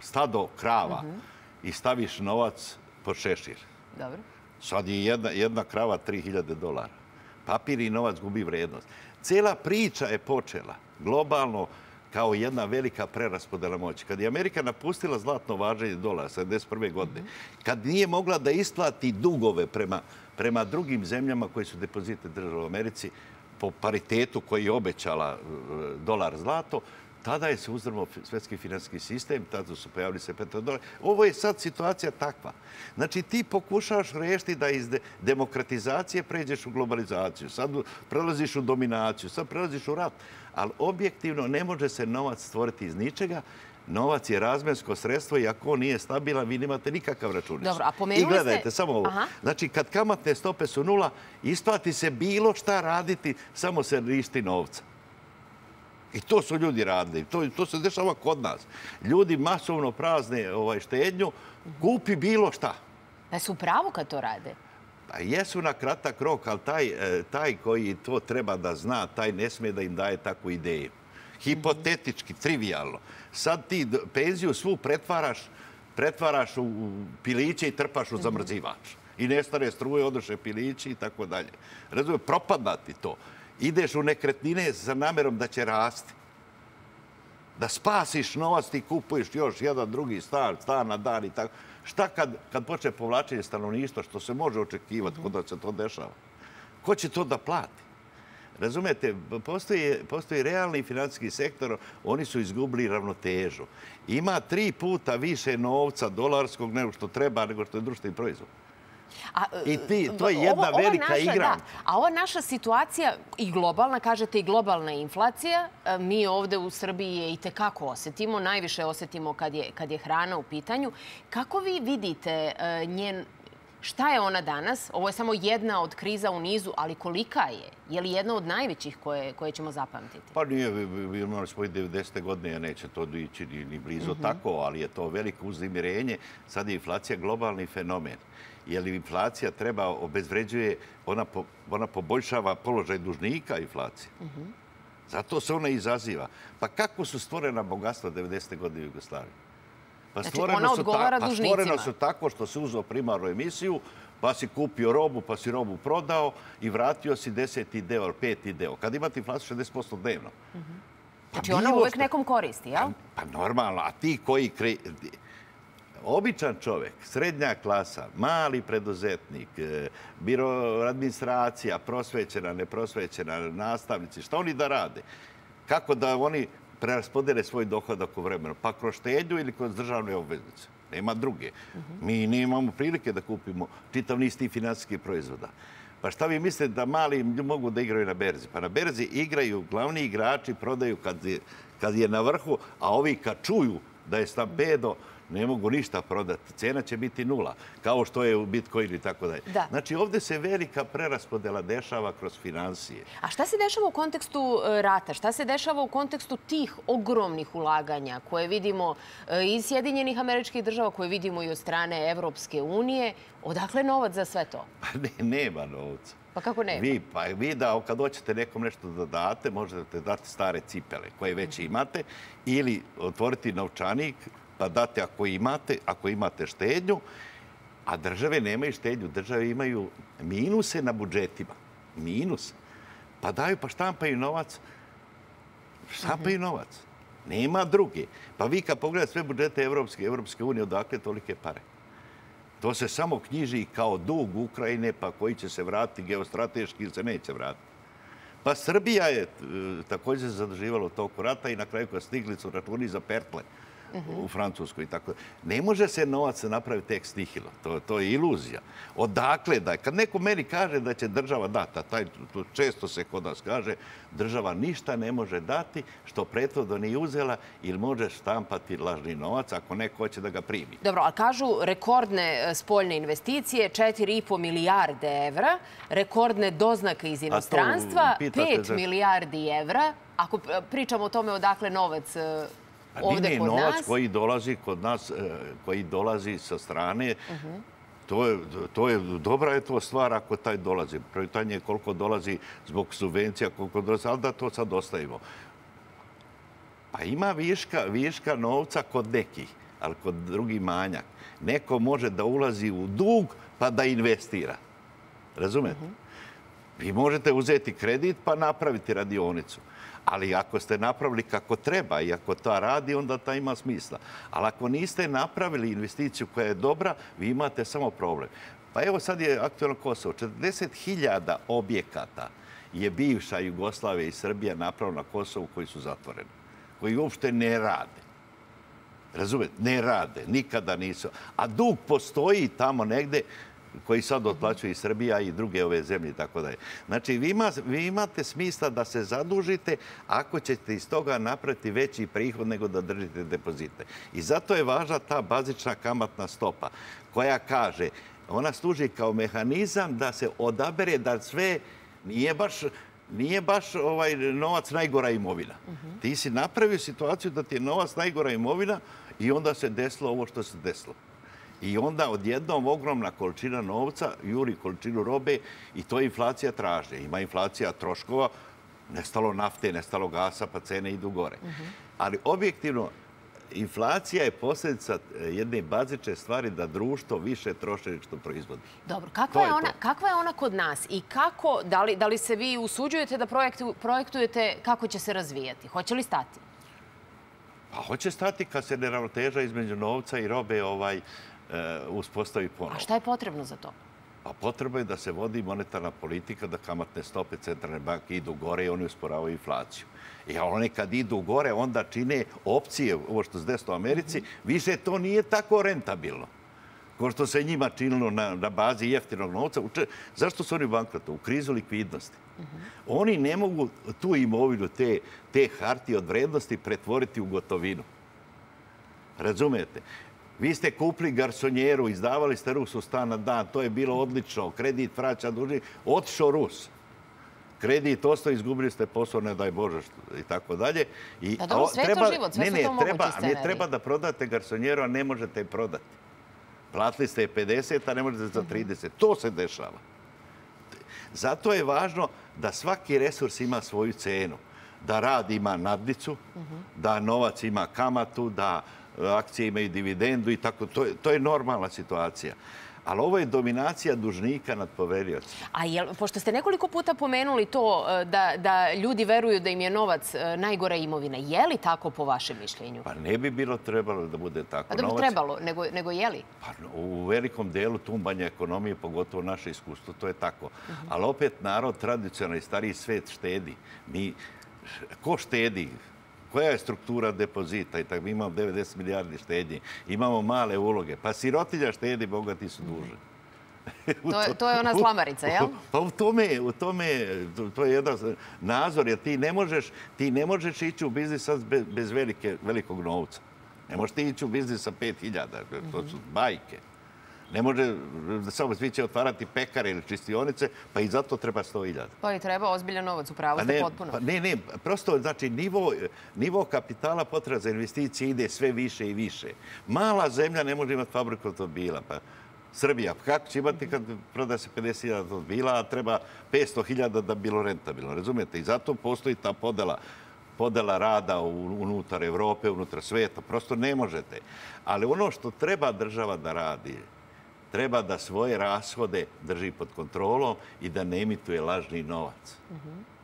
stado krava Mhm. i staviš novac pod šešir. Dobro. Sad je jedna, jedna krava 3000 dolara. Papir i novac gubi vrednost. Cela priča je počela globalno kao jedna velika preraspodela moći. Kad je Amerika napustila zlatno važenje dolara 71. godine, kad nije mogla da isplati dugove prema, prema drugim zemljama koji su depozite države u Americi po paritetu koji je obećala e, dolar zlato, tada je se uzdrmao svetski finansijski sistem, tada su pojavili se petrodolari. Ovo je sad situacija takva. Znači, ti pokušavaš rešiti da iz de- demokratizacije pređeš u globalizaciju. Sad prelaziš u dominaciju, sad prelaziš u rat. Ali objektivno ne može se novac stvoriti iz ničega. Novac je razmensko sredstvo i ako on nije stabilan, vi nemate nikakav računicu. Dobro, a pomenuli I gledajte, ste- samo ovo. Aha. Znači, kad kamatne stope su nula, isplati se bilo šta raditi, samo se rišti novca. I to su ljudi radili. To, to se dešava kod nas. Ljudi masovno prazne ovaj, štednju, kupi bilo šta. Da su u pravu kad to rade? Pa jesu na kratak rok, ali taj, e, taj koji to treba da zna, taj ne smije da im daje takvu ideju. Hipotetički, trivialno. Sad ti penziju svu pretvaraš, pretvaraš u piliće i trpaš u zamrzivač. I nestane struje, odoše pilići i tako dalje. Razumije, propada ti to. Ideš u nekretnine sa namerom da će rasti. Da spasiš novac, ti kupuješ još jedan drugi stan, stan na dan i tako. Šta kad, kad počne povlačenje stanovništva, što se može očekivati kod da se to dešava? Ko će to da plati? Razumete, postoji, postoji realni financijski sektor, oni su izgubili ravnotežu. Ima tri puta više novca dolarskog nego što treba, nego što je društveni proizvod. A, I ti- to je jedna velika naša, igranka. Da, a ova naša situacija i globalna, kažete i globalna inflacija, e, mi ovde u Srbiji je i tekako osetimo, najviše osetimo kad je, kad je hrana u pitanju. Kako vi vidite e, njen, šta je ona danas? Ovo je samo jedna od kriza u nizu, ali kolika je? Je li jedna od najvećih koje, koje ćemo zapamtiti? Pa nije, imali smo i 90. godine, neće to ići ni, ni blizu Mhm. tako, ali je to veliko uznimirenje. Sad je inflacija globalni fenomen. Jer inflacija treba obezvređuje, ona, po, ona poboljšava položaj dužnika inflacije. Zato se ona izaziva. Pa kako su stvorena bogatstva 90. godine u Jugoslaviji? Pa Znači, ona odgovara pa dužnicima. stvorena su tako što se uzeo primarnu emisiju, pa si kupio robu, pa si robu prodao i vratio si deseti deo peti deo. Kad imate inflaciju 60% dnevno. Znači ona uvek nekom koristi, jel? Pa normalno, a ti koji... Kre... Običan čovek, srednja klasa, mali preduzetnik, e, biro administracija, prosvećena, neprosvećena, nastavnici, šta oni da rade? Kako da oni preraspodele svoj dohodak u vremenu? Pa kroz štednju ili kroz državne obveznice. Nema druge. Mi nemamo prilike da kupimo čitav niz tih finansijskih proizvoda. Pa šta vi mislite da mali mogu da igraju na berzi? Pa na berzi igraju glavni igrači, prodaju kad je, kad je na vrhu, a ovi kad čuju da je stampedo, ne mogu ništa prodati. Cena će biti nula, kao što je u Bitcoinu i tako dalje. Da. Znači, ovde se velika preraspodela dešava kroz financije. A šta se dešava u kontekstu e, rata? Šta se dešava u kontekstu tih ogromnih ulaganja koje vidimo e, iz Sjedinjenih američkih država, koje vidimo i od strane Evropske unije? Odakle novac za sve to? Pa ne, nema novca. Pa kako ne? Vi, pa vi da kad hoćete nekom nešto da date, možete dati stare cipele koje već imate ili otvoriti novčanik pa date ako imate, ako imate štednju, a države nemaju štednju. Države imaju minuse na budžetima. Minus. Pa daju, pa štampaju novac. Štampaju novac. Nema druge. Pa vi kad pogledate sve budžete Evropske, Evropske unije, odakle tolike pare? To se samo knjiži kao dug Ukrajine, pa koji će se vratiti geostrateški ili se neće vratiti. Pa Srbija je e, također se zaduživala u toku rata i na kraju kad stigli su računi za pertle u Francuskoj i tako. Ne može se novac napraviti tek stihilo. To, to je iluzija. Odakle da je? Kad neko meni kaže da će država dati, a taj, to često se kod nas kaže, država ništa ne može dati što prethodno nije uzela ili može štampati lažni novac ako neko hoće da ga primi. Dobro, ali kažu rekordne e, spoljne investicije, 4,5 milijarde evra, rekordne doznake iz inostranstva, pitate 5 za- milijardi evra. Ako e, pričamo o tome odakle novac e, A ovde nije kod novac nas... koji dolazi kod nas, e, koji dolazi sa strane, Mhm. To je, to je, dobra je to stvar ako taj dolazi. Pitanje je koliko dolazi zbog subvencija, koliko dolazi, ali da to sad ostavimo. Pa ima viška, viška novca kod nekih, ali kod drugi manjak. Neko može da ulazi u dug pa da investira. Razumete? Vi možete uzeti kredit pa napraviti radionicu. Ali ako ste napravili kako treba i ako to radi, onda ta ima smisla. Ali ako niste napravili investiciju koja je dobra, vi imate samo problem. Pa evo sad je aktualno Kosovo. 40.000 objekata je bivša Jugoslavija i Srbija napravila na Kosovu koji su zatvoreni. Koji uopšte ne rade. Razumete? Ne rade. Nikada nisu. A dug postoji tamo negde koji sad otplaćuje i Srbija i druge ove zemlje i tako dalje. Znači, vi, ima, vi imate smisla da se zadužite ako ćete iz toga napraviti veći prihod nego da držite depozite. I zato je važna ta bazična kamatna stopa koja kaže, ona služi kao mehanizam da se odabere da sve nije baš nije baš ovaj novac najgora imovina. Ti si napravio situaciju da ti je novac najgora imovina i onda se desilo ovo što se desilo. I onda odjednom ogromna količina novca juri količinu robe i to je inflacija tražnje. Ima inflacija troškova, nestalo nafte, nestalo gasa, pa cene idu gore. Ali objektivno, inflacija je posljedica eh, jedne bazične stvari da društvo više troše nego što proizvodi. Dobro, kakva je, je ona, kakva je ona kod nas i kako, da li, da li se vi usuđujete da projektu, projektujete kako će se razvijati? Hoće li stati? Pa hoće stati kad se neravnoteža između novca i robe ovaj, e, uspostavi ponovo. A šta je potrebno za to? Pa potrebno je da se vodi monetarna politika, da kamatne stope centralne banke idu gore i oni usporavaju inflaciju. I one kad idu gore, onda čine opcije, ovo što se desilo u Americi, više to nije tako rentabilno. Ko što se njima činilo na, na bazi jeftinog novca. Uče, zašto su oni u bankrotu? U krizu likvidnosti. Oni ne mogu tu imovinu, te, te hartije od vrednosti pretvoriti u gotovinu. Razumete? Vi ste kupili garsonjeru, izdavali ste Rusu stan na dan, to je bilo odlično, kredit vraća duži, otišao Rus. Kredit ostao, izgubili ste posao, ne daj Bože, što, i tako dalje. I, Pa dobro, sve je to život, sve ne, su ne, to mogući treba, ne treba da prodate garsonjeru, a ne možete je prodati. Platili ste je 50, a ne možete za Mhm. 30. To se dešava. Zato je važno da svaki resurs ima svoju cenu. Da rad ima nadnicu, da novac ima kamatu, da akcije imaju dividendu i tako. To je, to je normalna situacija. Ali ovo je dominacija dužnika nad poveriocima. A jel, pošto ste nekoliko puta pomenuli to e, da, da ljudi veruju da im je novac e, najgora imovina, je li tako po vašem mišljenju? Pa ne bi bilo trebalo da bude tako. Pa dobro Novac- trebalo, nego, nego je li? Pa, u velikom delu tumbanja ekonomije, pogotovo naše iskustvo, to je tako. Ali opet narod tradicionalni stariji svet štedi. Mi, ko štedi? Koja je struktura depozita? I tako, mi imamo 90 milijardi štednje. Imamo male uloge. Pa sirotilja štedi, bogati su duže. To je, to je ona slamarica, jel? Pa u tome, u tome, to, to je jedan nazor, jer ti ne možeš, ti ne možeš ići u biznis bez velike, velikog novca. Ne možeš ti ići u biznis sa 5000, to su bajke. Ne može, samo svi će otvarati pekare ili čistionice, pa i zato treba 100.000. Pa i treba ozbiljan novac, upravo Pa ste potpuno. pa ne, ne, prosto, znači, nivo, nivo kapitala potreba za investicije ide sve više i više. Mala zemlja ne može imati fabriku automobila, pa Srbija, pa kako će imati kad proda se 50.000 automobila, a treba 500.000 da bi bilo rentabilno, razumijete? I zato postoji ta podela podela rada unutar Evrope, unutar sveta. Prosto ne možete. Ali ono što treba država da radi, treba da svoje rashode drži pod kontrolom i da ne emituje lažni novac.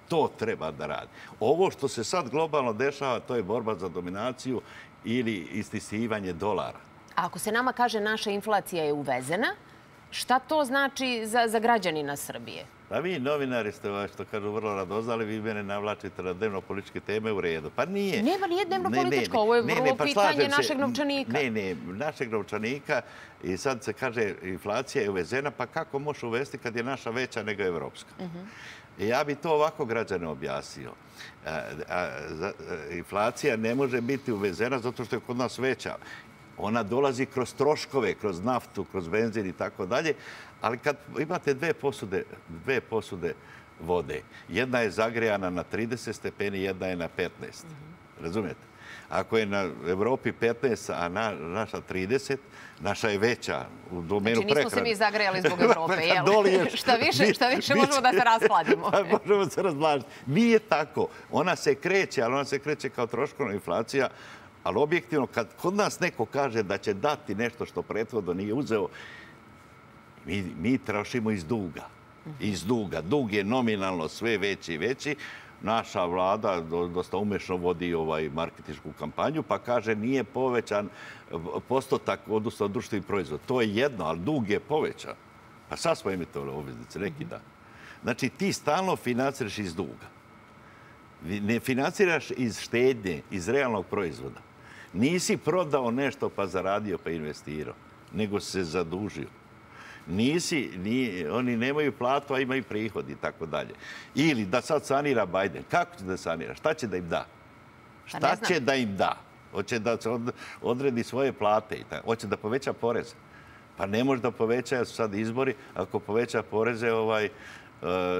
To treba da radi. Ovo što se sad globalno dešava, to je borba za dominaciju ili istisivanje dolara. Ako se nama kaže naša inflacija je uvezena, šta to znači za, za građanina Srbije? Pa vi novinari ste, ovaj, što kažu, vrlo radoznali, vi mene navlačite na dnevno-političke teme u redu. Pa nije. Nema nije dnevno političko, ovo je vrlo pa pitanje se. našeg novčanika. Ne, ne, našeg novčanika i sad se kaže inflacija je uvezena, pa kako možeš uvesti kad je naša veća nego evropska? Mhm. Ja bi to ovako građane objasnio. A, a, za- a, inflacija ne može biti uvezena zato što je kod nas veća. Ona dolazi kroz troškove, kroz naftu, kroz benzin i tako dalje. Ali kad imate dve posude, dve posude vode, jedna je zagrejana na 30 stepeni, jedna je na 15. Razumijete? Ako je na Evropi 15, a na, naša 30, naša je veća u domenu Znači nismo prehrane. se mi zagrejali zbog Evrope, jel? Šta više, šta više možemo da se raspladimo. Pa možemo se razblažiti. Nije tako. Ona se kreće, ali ona se kreće kao troškovna inflacija. Ali objektivno, kad kod nas neko kaže da će dati nešto što prethodno nije uzeo, mi, mi trošimo iz duga. Iz duga. Dug je nominalno sve veći i veći. Naša vlada do- dosta umešno vodi ovaj marketičku kampanju, pa kaže nije povećan postotak odnosno društveni proizvod. To je jedno, ali dug je povećan. A sad smo emitovali obveznice neki dan. Znači, ti stalno financiraš iz duga. Ne financiraš iz štednje, iz realnog proizvoda. Nisi prodao nešto pa zaradio pa investirao, nego se zadužio. Nisi, ni, oni nemaju platu, a imaju prihod i tako dalje. Ili da sad sanira Biden. Kako će da sanira? Šta će da im da? Pa Šta znam. će da im da? Hoće da odredi svoje plate i tako. Hoće da poveća poreze. Pa ne može da poveća, jer su sad izbori, ako poveća poreze, ovaj,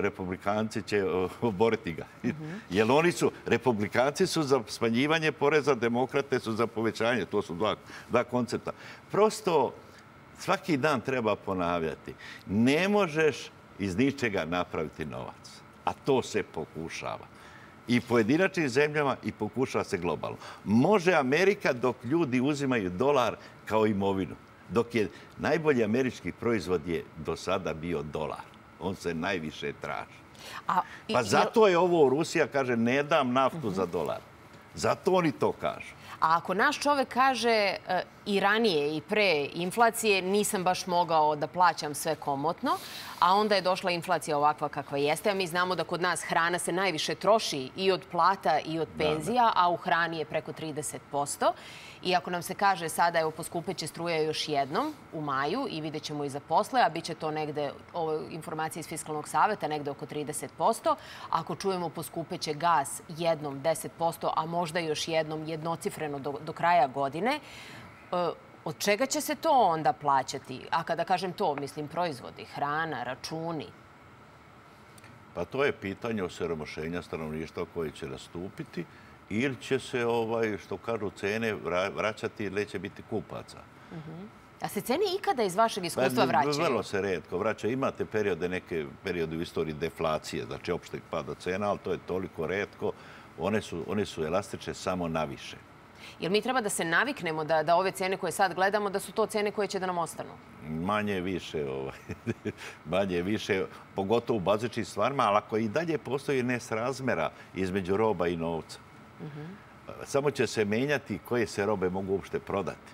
republikanci će e, oboriti ga. Jer oni su, republikanci su za smanjivanje poreza, demokrate su za povećanje. To su dva, dva koncepta. Prosto, svaki dan treba ponavljati. Ne možeš iz ničega napraviti novac. A to se pokušava. I pojedinačnim zemljama i pokušava se globalno. Može Amerika dok ljudi uzimaju dolar kao imovinu. Dok je najbolji američki proizvod je do sada bio dolar. On se najviše traži. A, i- Pa zato je ovo Rusija kaže ne dam naftu za dolar. Zato oni to kažu. A ako naš čovek kaže e, i ranije i pre inflacije nisam baš mogao da plaćam sve komotno, a onda je došla inflacija ovakva kakva jeste, a mi znamo da kod nas hrana se najviše troši i od plata i od penzija, a u hrani je preko 30%. I ako nam se kaže sada, evo, poskupeće struja još jednom u maju i vidjet ćemo i za posle, a bit će to negde, ovo informacija iz Fiskalnog saveta, negde oko 30%. Ako čujemo poskupeće gas jednom 10%, a možda još jednom jednocifreno do, do kraja godine, e, od čega će se to onda plaćati? A kada kažem to, mislim proizvodi, hrana, računi. Pa to je pitanje osiromašenja stanovništva koje će nastupiti ili će se, ovaj, što kažu, cene vra- vraćati ili neće biti kupaca. A se cene ikada iz vašeg iskustva Pa, vraćaju? Vrlo se redko vraća. Imate periode, neke periode u istoriji deflacije, znači opšteg pada cena, ali to je toliko redko. One su, one su elastične samo na više. Jer mi treba da se naviknemo da, da ove cene koje sad gledamo, da su to cene koje će da nam ostanu. Manje više, ovaj, manje više, pogotovo u bazičnim stvarima, ali ako i dalje postoji nesrazmera između roba i novca. Samo će se menjati koje se robe mogu uopšte prodati.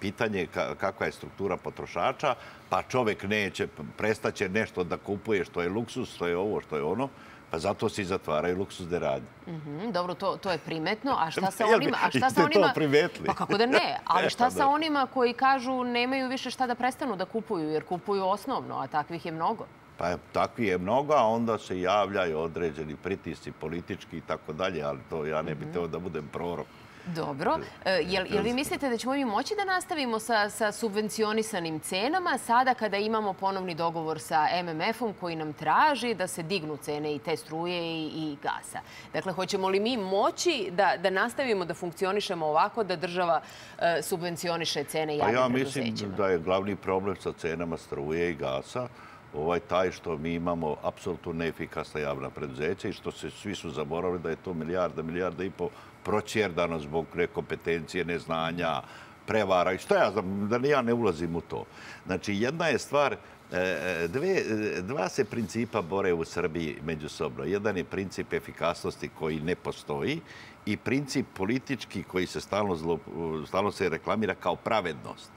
Pitanje je ka- kakva je struktura potrošača, pa čovek neće, prestaće nešto da kupuje što je luksus, što je ovo, što je ono, pa zato se i zatvaraju luksuzne radnje. Mhm, dobro, to, to je primetno. A šta sa onima... A šta sa jeste to onima... primetili? Pa kako da ne? Ali E, šta pa sa onima koji kažu nemaju više šta da prestanu da kupuju, jer kupuju osnovno, a takvih je mnogo. Pa takvi je mnogo, a onda se javljaju određeni pritisci politički i tako dalje, ali to ja ne bih teo da budem prorok. Dobro. E, jel, jel vi mislite da ćemo mi moći da nastavimo sa, sa subvencionisanim cenama sada kada imamo ponovni dogovor sa MMF-om koji nam traži da se dignu cene i te struje i, i gasa? Dakle, hoćemo li mi moći da, da nastavimo da funkcionišemo ovako, da država e, subvencioniše cene Pa javnim ja mislim preduzećima? da je glavni problem sa cenama struje i gasa ovaj taj što mi imamo apsolutno neefikasna javna preduzeća i što se svi su zaboravili da je to milijarda, milijarda i po proćerdano zbog nekompetencije, neznanja, prevara i što ja znam, da ja ne ulazim u to. Znači, jedna je stvar, e, dve, e, dva se principa bore u Srbiji međusobno. Jedan je princip efikasnosti koji ne postoji i princip politički koji se stalno, stalno se reklamira kao pravednost.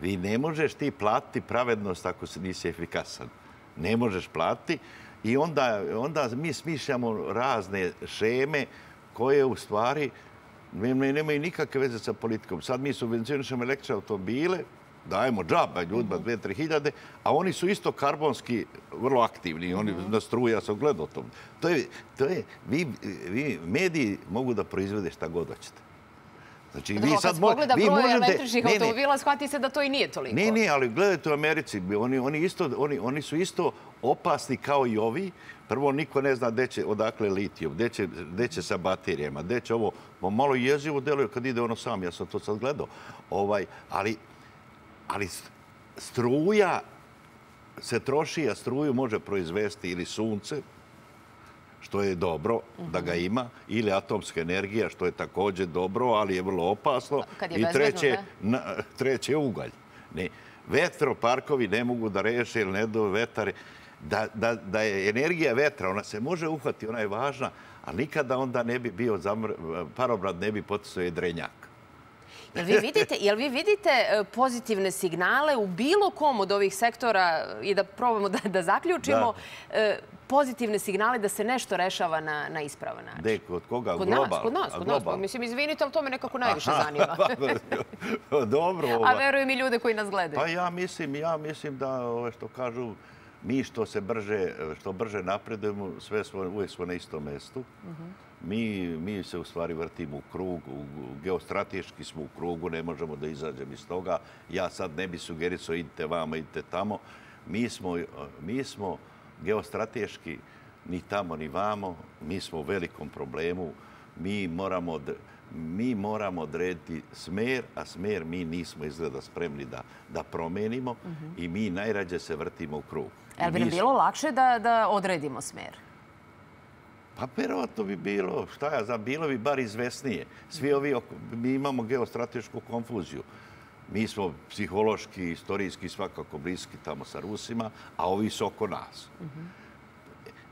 Vi ne možeš ti platiti pravednost ako se nisi efikasan. Ne možeš platiti i onda, onda mi smišljamo razne šeme koje u stvari ne- nemaju nikakve veze sa politikom. Sad mi subvencionišemo električne automobile, dajemo džaba ljudima, dve, tri hiljade, a oni su isto karbonski vrlo aktivni. Oni na struju, ja sam gledao to. To je, to je, vi, vi mediji mogu da proizvede šta god hoćete. Znači, Dobro, kad se mo- pogleda vi broj možete- električnih Ne, ne, automobila, shvati se da to i nije toliko. ne, ne, ali gledajte u Americi, oni, oni, isto, oni, oni su isto opasni kao i ovi. Prvo, niko ne zna gde će, odakle litijum, gde će, gde će sa baterijama, gde će ovo. Ma malo jezivo deluje kad ide ono sam, ja sam to sad gledao. Ovaj, ali, ali struja se troši, a struju može proizvesti ili sunce, što je dobro da ga ima, ili atomska energija, što je takođe dobro, ali je vrlo opasno. Kad je I treće, da. na, treće ugalj. Ne. Vetroparkovi ne mogu da reše ili ne do vetar. Da, da, da je energija vetra, ona se može uhvati, ona je važna, a nikada onda ne bi bio zamr... parobrad, ne bi potisao jedrenjak. Jel vi vidite, jel vi vidite e, pozitivne signale u bilo kom od ovih sektora i da probamo da, da zaključimo e, pozitivne signale da se nešto rešava na, na ispravan način? Gde, kod koga? Kod Global? nas, kod nas, kod nas. Mislim, izvinite, ali to me nekako najviše zanima. Dobro. A ovaj. verujem i ljude koji nas gledaju. Pa ja mislim, ja mislim da ove što kažu mi što se brže, što brže napredujemo, sve smo, uvijek smo na istom mestu. Mhm. Mi, mi se u stvari vrtimo u krug, u, geostrateški smo u krugu, ne možemo da izađemo iz toga. Ja sad ne bi sugerisao idite vama, idite tamo. Mi smo, mi smo geostrateški ni tamo ni vamo, mi smo u velikom problemu. Mi moramo, mi moramo odrediti smer, a smer mi nismo izgleda spremni da, da promenimo i mi najrađe se vrtimo u krug. Jel bi nam bilo lakše da, da odredimo smer? Pa verovatno bi bilo, šta ja znam, bilo bi bar izvesnije. Svi ovi, mi imamo geostratešku konfuziju. Mi smo psihološki, istorijski svakako bliski tamo sa Rusima, a ovi su oko nas.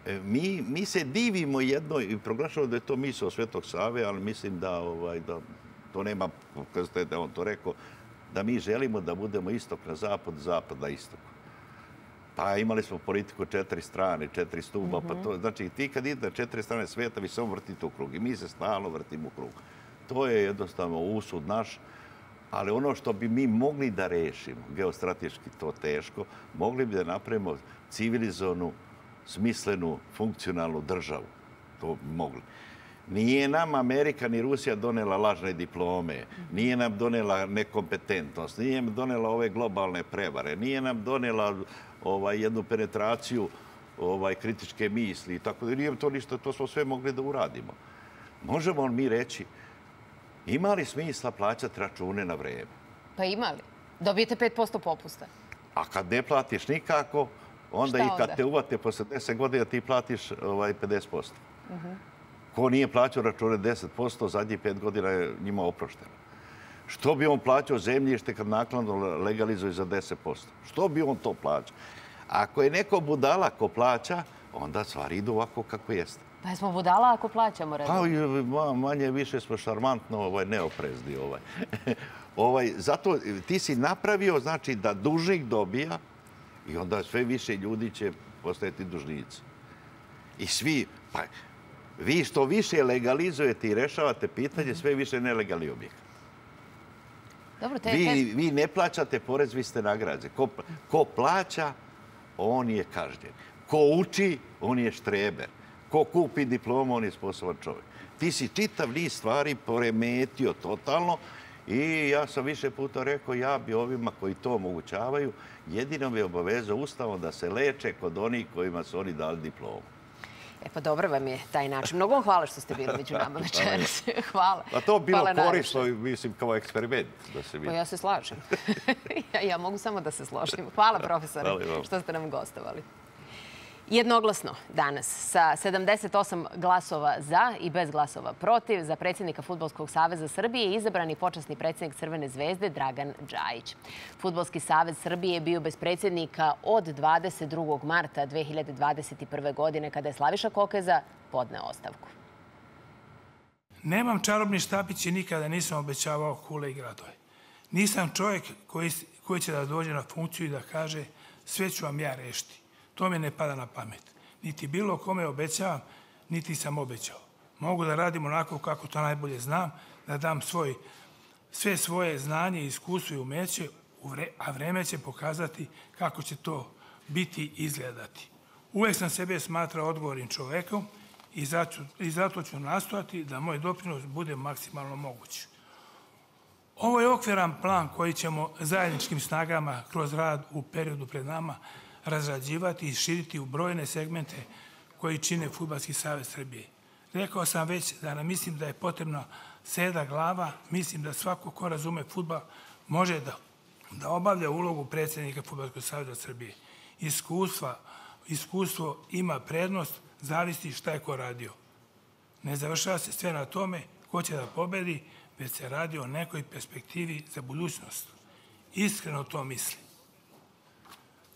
E, Mi, mi se divimo jedno i proglašamo da je to misao Svetog Save, ali mislim da, ovaj, da to nema, kad ste da on to rekao, da mi želimo da budemo istok na zapad, zapad na istok. Pa imali smo politiku četiri strane, četiri stuba, pa to, znači ti kad idete na četiri strane sveta, vi samo vrtite u krug i mi se stalno vrtimo u krug. To je jednostavno usud naš, ali ono što bi mi mogli da rešimo, geostrateški to teško, mogli bi da napravimo civilizovanu, smislenu, funkcionalnu državu. To bi mogli. Nije nam Amerika ni Rusija donela lažne diplome, nije nam donela nekompetentnost, nije nam donela ove globalne prevare, nije nam donela ovaj, jednu penetraciju ovaj, kritičke misli i tako da nije to ništa, to smo sve mogli da uradimo. Možemo mi reći, ima li smisla plaćati račune na vreme? Pa imali. Dobijete 5% popusta. A kad ne platiš nikako, onda Šta i onda? kad te uvate posle 10 godina ti platiš ovaj, 50%. Mhm. Ko nije plaćao račune 10%, zadnjih 5 godina je njima oprošteno. Što bi on plaćao zemljište kad nakladno legalizuje za 10%? Što bi on to plaćao? Ako je neko budala ko plaća, onda stvari idu ovako kako jeste. Pa smo budala ako plaćamo Pa i ma- manje više smo šarmantno ovaj, neoprezni. Ovaj. ovaj, zato ti si napravio znači, da dužnik dobija i onda sve više ljudi će postajati dužnici. I svi, pa vi što više legalizujete i rešavate pitanje, sve više nelegalni objekt. Dobro, te, Vi, vi ne plaćate porez, vi ste nagrađeni. Ko, ko plaća, on je kažnjen. Ko uči, on je štreber. Ko kupi diplomu, on je sposoban čovjek. Ti si čitav niz stvari poremetio totalno i ja sam više puta rekao, ja bi ovima koji to omogućavaju, jedino bi obavezao ustavom da se leče kod onih kojima su oni dali diplomu. E pa dobro vam je taj način. Mnogo vam hvala što ste bili među nama večeras. hvala. A to bi bilo korisno, mislim, kao eksperiment da se Pa vidi. ja se slažem. ja, ja mogu samo da se složim. Hvala profesore Hvala i vama. što ste nam gostovali. Jednoglasno danas sa 78 glasova za i bez glasova protiv za predsjednika Futbolskog saveza Srbije je izabran i počasni predsjednik Crvene zvezde Dragan Đajić. Futbolski savez Srbije je bio bez predsjednika od 22. marta 2021. godine kada je Slaviša Kokeza podneo ostavku. Nemam čarobni štapić i nikada nisam obećavao kule i gradove. Nisam čovjek koji, koji će da dođe na funkciju i da kaže sve ću vam ja rešiti. To mi ne pada na pamet. Niti bilo kome obećavam, niti sam obećao. Mogu da radim onako kako to najbolje znam, da dam svoj, sve svoje znanje, iskustvo i umeće, a vreme će pokazati kako će to biti izgledati. Uvek sam sebe smatrao odgovornim čovekom i zato, i zato ću nastojati da moj doprinos bude maksimalno moguć. Ovo je okviran plan koji ćemo zajedničkim snagama kroz rad u periodu pred nama razrađivati i širiti u brojne segmente koji čine Futbalski savez Srbije. Rekao sam već da nam mislim da je potrebno seda glava, mislim da svako ko razume futbal može da, da obavlja ulogu predsjednika Futbalskog saveza Srbije. Iskustva, iskustvo ima prednost, zavisi šta je ko radio. Ne završava se sve na tome ko će da pobedi, već se radi o nekoj perspektivi za budućnost. Iskreno to mislim.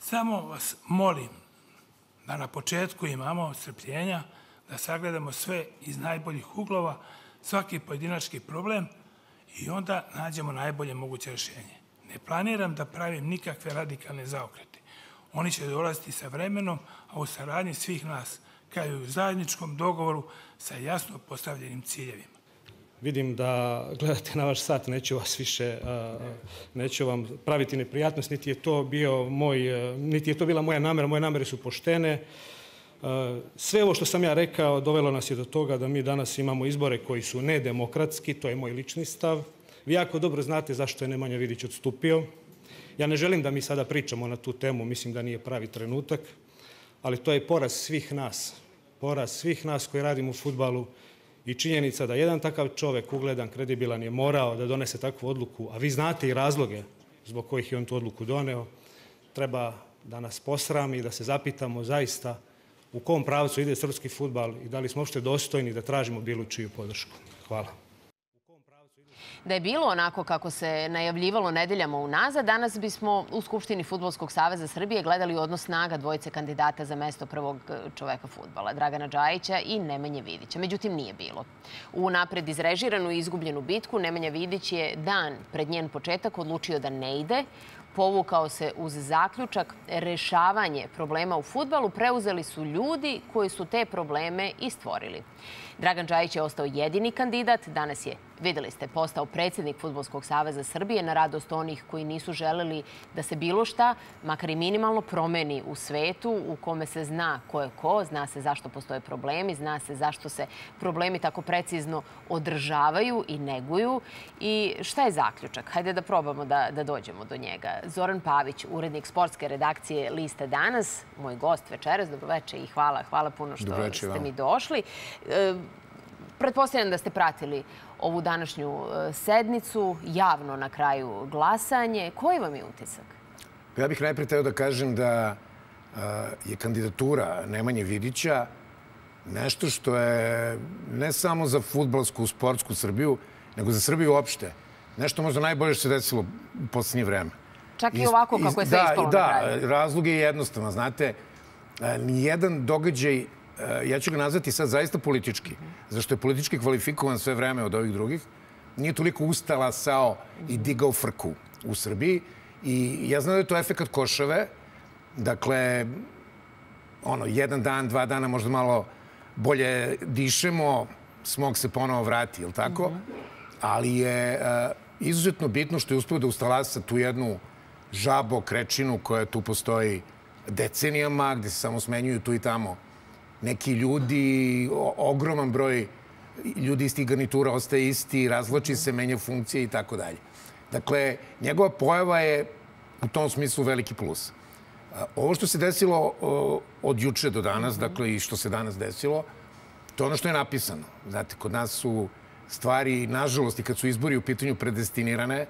Samo vas molim da na početku imamo strpljenja, da sagledamo sve iz najboljih uglova, svaki pojedinački problem i onda nađemo najbolje moguće rešenje. Ne planiram da pravim nikakve radikalne zaokrete. Oni će dolaziti sa vremenom, a u saradnji svih nas, kao i u zajedničkom dogovoru sa jasno postavljenim ciljevima. Vidim da gledate na vaš sat, neću vas više, neću vam praviti neprijatnost, niti je to bio moj, niti je to bila moja namera, moje namere su poštene. Sve ovo što sam ja rekao dovelo nas je do toga da mi danas imamo izbore koji su nedemokratski, to je moj lični stav. Vi jako dobro znate zašto je Nemanja Vidić odstupio. Ja ne želim da mi sada pričamo na tu temu, mislim da nije pravi trenutak, ali to je poraz svih nas. Poraz svih nas koji radimo u futbalu i činjenica da jedan takav čovek, ugledan, kredibilan, je morao da donese takvu odluku, a vi znate i razloge zbog kojih je on tu odluku doneo, treba da nas posrami i da se zapitamo zaista u kom pravcu ide srpski futbal i da li smo uopšte dostojni da tražimo bilo čiju podršku. Hvala. Da je bilo onako kako se najavljivalo nedeljama unazad, danas bismo u Skupštini Futbolskog saveza Srbije gledali odnos snaga dvojice kandidata za mesto prvog čoveka futbala, Dragana Đajića i Nemanje Vidića. Međutim, nije bilo. U napred izrežiranu i izgubljenu bitku Nemanja Vidić je dan pred njen početak odlučio da ne ide, povukao se uz zaključak rešavanje problema u futbalu preuzeli su ljudi koji su te probleme i stvorili. Dragan Đajić je ostao jedini kandidat. Danas je, videli ste, postao predsjednik Futbolskog saveza Srbije na radost onih koji nisu želeli da se bilo šta, makar i minimalno, promeni u svetu u kome se zna ko je ko, zna se zašto postoje problemi, zna se zašto se problemi tako precizno održavaju i neguju. I šta je zaključak? Hajde da probamo da, da dođemo do njega. Zoran Pavić, urednik sportske redakcije Liste danas, moj gost večeras. Dobroveče i hvala, hvala puno što ste mi došli. E, Pretpostavljam da ste pratili ovu današnju e, sednicu, javno na kraju glasanje. Koji vam je utisak? Ja bih najprej teo da kažem da e, je kandidatura Nemanje Vidića nešto što je ne samo za futbolsku, sportsku Srbiju, nego za Srbiju uopšte. Nešto možda najbolje što se desilo u poslednje vreme. Čak i ovako kako je sve da, ispalo da, na kraju. Da, razlog je jednostavno. Znate, nijedan događaj ja ću ga nazvati sad zaista politički, zašto je politički kvalifikovan sve vreme od ovih drugih, nije toliko ustala sao i digao frku u Srbiji. I ja znam da je to efekat košave. Dakle, ono, jedan dan, dva dana možda malo bolje dišemo, smog se ponovo vrati, ili tako? Ali je uh, izuzetno bitno što je uspio da ustalasa tu jednu žabo, krečinu koja tu postoji decenijama, gde se samo smenjuju tu i tamo neki ljudi, ogroman broj ljudi iz tih garnitura ostaje isti, razloči se, menja funkcije i tako dalje. Dakle, njegova pojava je u tom smislu veliki plus. Ovo što se desilo od juče do danas, dakle i što se danas desilo, to je ono što je napisano. Znate, kod nas su stvari, nažalost, i kad su izbori u pitanju predestinirane,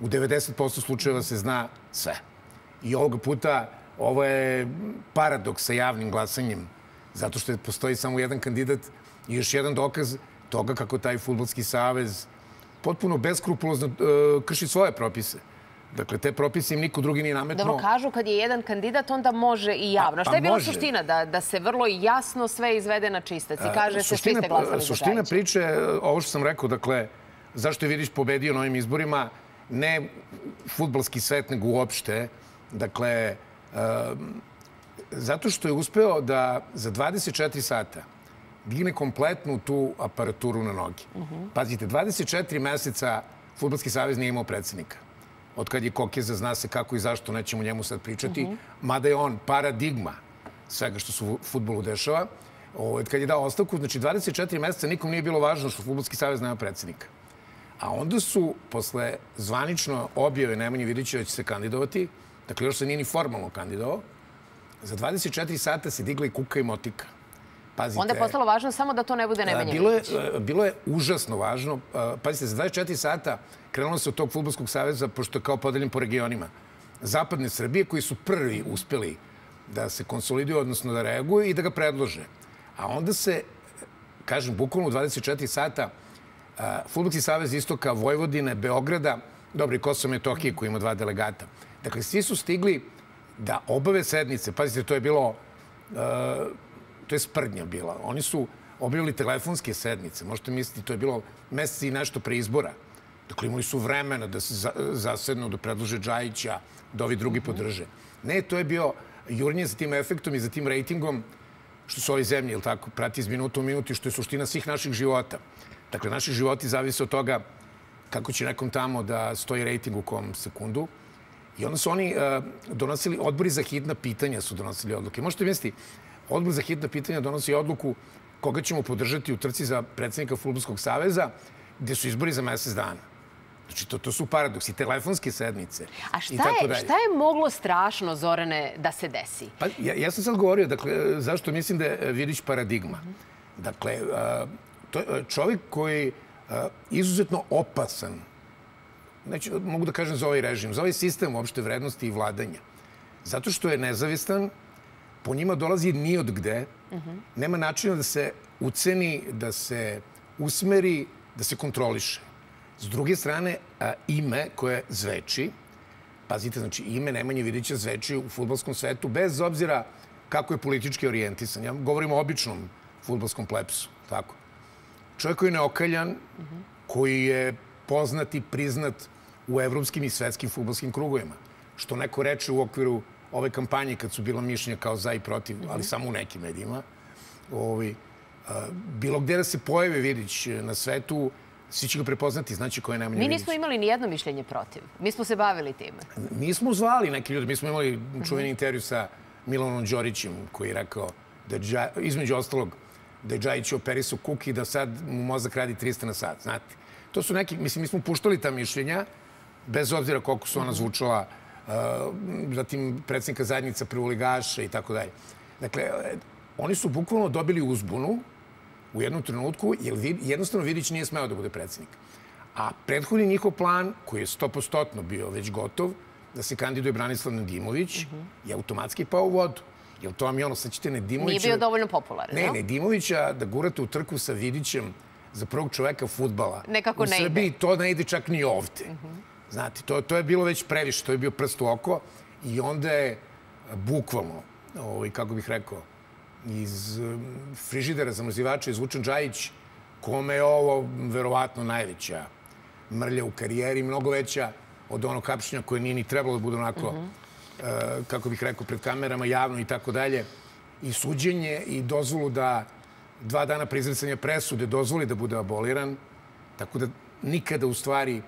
u 90% slučajeva se zna sve. I ovoga puta ovo je paradoks sa javnim glasanjem zato što postoji samo jedan kandidat i još jedan dokaz toga kako taj futbolski savez potpuno beskrupulozno uh, krši svoje propise. Dakle, te propise im niko drugi nije nametnuo. Dobro, kažu kad je jedan kandidat, onda može i javno. Pa, Šta je bila može. suština? Da, da se vrlo jasno sve izvede na čistac i kaže se svi ste glasali za Suština priče, ovo što sam rekao, dakle, zašto je Vidić pobedio na ovim izborima, ne futbalski svet, nego uopšte. Dakle, um, zato što je uspeo da za 24 sata digne kompletnu tu aparaturu na noge. Pazite, 24 meseca Futbolski savez nije imao predsednika. Od kad je Kokeza, zna se kako i zašto, nećemo njemu sad pričati. Mada je on paradigma svega što se u futbolu dešava. Od kad je dao ostavku, znači 24 meseca nikom nije bilo važno što Futbolski savez nema predsednika. A onda su, posle zvanično objave Nemanje Vidića da će se kandidovati, dakle još se nije ni formalno kandidovao, za 24 sata se digla i kuka i motika. Pazite, Onda je postalo važno samo da to ne bude Nemanja bilo je, Vidić. bilo je užasno važno. Pazite, za 24 sata krenulo se od tog futbolskog saveza, pošto je kao podeljen po regionima. Zapadne Srbije koji su prvi uspeli da se konsoliduju, odnosno da reaguju i da ga predlože. A onda se, kažem, bukvalno u 24 sata Futbolski savez Istoka, Vojvodine, Beograda, dobro i Kosovo Metohije koji ima dva delegata. Dakle, svi su stigli da obave sednice. Pazite, to je bilo to je sprdnja bila. Oni su objavili telefonske sednice. Možete misliti, to je bilo mesec i nešto pre izbora. Dakle, imali su vremena da se zasednu, da predlože Džajića, da ovi drugi podrže. Ne, to je bio jurnje za tim efektom i za tim rejtingom što su ovi zemlji, ili tako, prati iz minuta u minuti, što je suština svih naših života. Dakle, naši životi zavise od toga kako će nekom tamo da stoji rejting u kom sekundu. I onda su oni uh, donosili, odbori za hitna pitanja su donosili odluke. Možete misliti, Odbor za hitna pitanja donosi odluku koga ćemo podržati u trci za predsednika Futbolskog saveza, gde su izbori za mesec dana. Znači, to, to su paradoksi, telefonske sednice. A šta je, šta je moglo strašno, Zorane, da se desi? Pa, ja, ja sam sad govorio, dakle, zašto mislim da je Vidić paradigma. Dakle, to je čovjek koji je izuzetno opasan, neću, mogu da kažem za ovaj režim, za ovaj sistem uopšte vrednosti i vladanja. Zato što je nezavistan, po njima dolazi ni od gde, nema načina da se uceni, da se usmeri, da se kontroliše. S druge strane, a, ime koje zveči, pazite, znači ime Nemanje Vidića zveči u futbolskom svetu, bez obzira kako je politički orijentisan. Ja govorim o običnom futbolskom plepsu, tako. Čovjek koji je neokaljan, koji je poznat i priznat u evropskim i svetskim futbolskim krugovima. Što neko reče u okviru ove kampanje kad su bila mišljenja kao za i protiv, ali samo u nekim medijima. Ovi, a, bilo gde da se pojave Vidić na svetu, svi će ga prepoznati, znači ko je Mi Vidić. nismo imali ni jedno mišljenje protiv. Mi smo se bavili time. Mi smo zvali neki ljudi, mi smo imali čuveni intervju sa Milanom Đorićem koji je rekao da je, između ostalog, da je Džajić operisao kuki da sad mu mozak radi 300 na sat, znate. To su neki, mislim, mi smo puštali ta mišljenja, bez obzira koliko su ona zvučala, uh, zatim predsjednika zajednica prvoligaša i tako dalje. Dakle, oni su bukvalno dobili uzbunu u jednom trenutku, jer jednostavno Vidić nije smeo da bude predsjednik. A prethodni njihov plan, koji je stopostotno bio već gotov, da se kandiduje Branislav Nedimović, je automatski pao u vodu. Jer to vam je ono, sad ćete Nedimovića... Nije bio dovoljno popularan, Ne, no? Nedimovića da gurate u trku sa Vidićem za prvog čoveka futbala. Nekako u ne ide. Srbiji to ne ide čak ni ovde. Znate, to, to je bilo već previše, to je bio prst u oko i onda je bukvalno, ovaj, kako bih rekao, iz um, frižidera zamrzivača izvučen Džajić, kome je ovo verovatno najveća mrlja u karijeri, mnogo veća od onog hapšenja koje nije ni trebalo da bude onako, e, kako bih rekao, pred kamerama, javno i tako dalje. I suđenje i dozvolu da dva dana pre izricanja presude dozvoli da bude aboliran, tako da nikada u stvari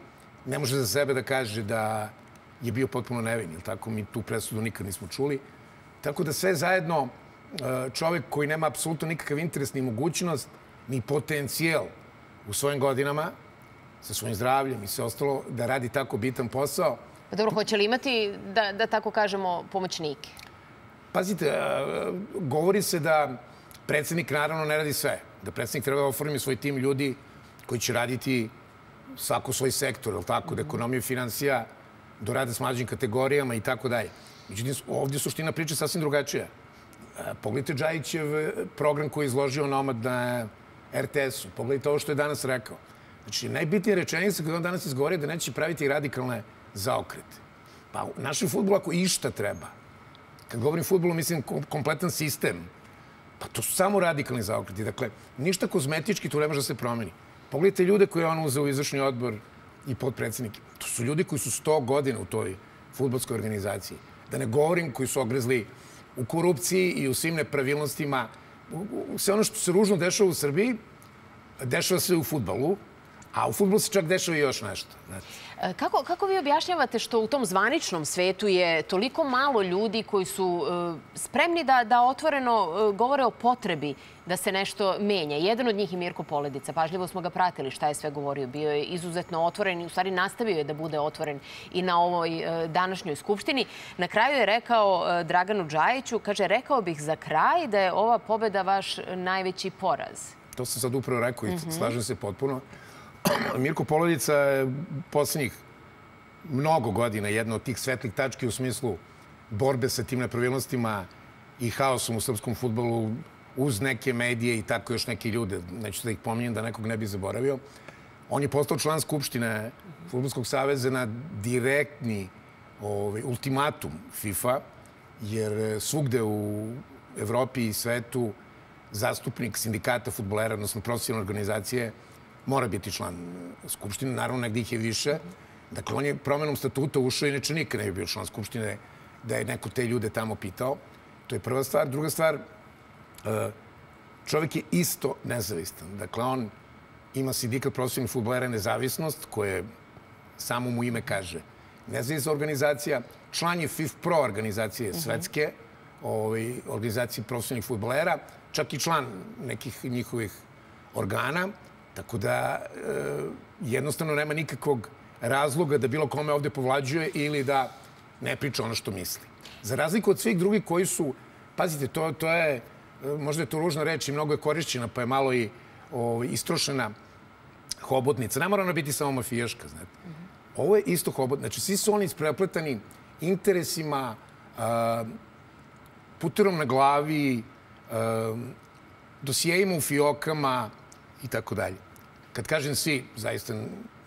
ne može za sebe da kaže da je bio potpuno nevin, ili tako? Mi tu presudu nikad nismo čuli. Tako da sve zajedno e, čovek koji nema apsolutno nikakav interes ni mogućnost, ni potencijal u svojim godinama, sa svojim zdravljem i sve ostalo, da radi tako bitan posao. Pa dobro, hoće li imati, da, da tako kažemo, pomoćnike? Pazite, e, govori se da predsednik naravno ne radi sve. Da predsednik treba da oformi svoj tim ljudi koji će raditi svako svoj sektor, je tako, da ekonomiju financija dorade s mlađim kategorijama i tako dalje. Međutim, ovdje suština priče je sasvim drugačija. E, Pogledajte Džajićev program koji je izložio Nomad na RTS-u. Pogledajte ovo što je danas rekao. Znači, najbitnija rečenica koju on danas izgovori je da neće praviti radikalne zaokrete. Pa u našem futbolu ako išta treba, kad govorim futbolu, mislim kom- kompletan sistem, pa to su samo radikalni zaokreti. Dakle, ništa kozmetički tu ne može da se promeni. Pogledajte ljude koje je on uzeo u izvršni odbor i podpredsednik. To su ljudi koji su 100 godina u toj futbolskoj organizaciji. Da ne govorim koji su ogrezli u korupciji i u svim nepravilnostima. Sve ono što se ružno dešava u Srbiji, dešava se u futbalu, a u futbolu se čak dešava i još nešto. Znate. E, Kako, kako vi objašnjavate što u tom zvaničnom svetu je toliko malo ljudi koji su e, spremni da, da otvoreno e, govore o potrebi da se nešto menja? Jedan od njih je Mirko Poledica. Pažljivo smo ga pratili šta je sve govorio. Bio je izuzetno otvoren i u stvari nastavio je da bude otvoren i na ovoj današnjoj skupštini. Na kraju je rekao Draganu Džajiću, kaže, rekao bih za kraj da je ova pobeda vaš najveći poraz. To sam sad upravo rekao i Mhm. slažem se potpuno. Mirko Polodica je poslednjih mnogo godina jedna od tih svetlih tački u smislu borbe sa tim nepravilnostima i haosom u srpskom futbolu uz neke medije i tako još neke ljude. Neću da ih pominjem da nekog ne bi zaboravio. On je postao član Skupštine Futbolskog saveza na direktni ovaj, ultimatum FIFA, jer svugde u Evropi i svetu zastupnik sindikata futbolera, odnosno profesionalne organizacije, mora biti član Skupštine. Naravno, negdje ih je više. Dakle, on je promenom statuta ušao, inače nikad ne bi bio član Skupštine da je neko te ljude tamo pitao. To je prva stvar. Druga stvar, eh, čovjek je isto nezavistan. Dakle, on ima sindikat profesionalnih futbolera nezavisnost, koje samo mu ime kaže nezavisna organizacija. Član je FIF Pro organizacije svetske, ovaj, organizacije profesionalnih futbolera, čak i član nekih njihovih organa, tako da e, jednostavno nema nikakvog razloga da bilo kome ovde povlađuje ili da ne priča ono što misli. Za razliku od svih drugih koji su, pazite, to, to je, e, možda je to ružna reč i mnogo je korišćena, pa je malo i ovaj, istrošena hobotnica. Ne mora ona biti samo mafijaška, znate. Ovo je isto hobot. Znači, svi su oni isprepletani interesima, puterom na glavi, dosijejima u fiokama i tako dalje. Kad kažem svi, zaista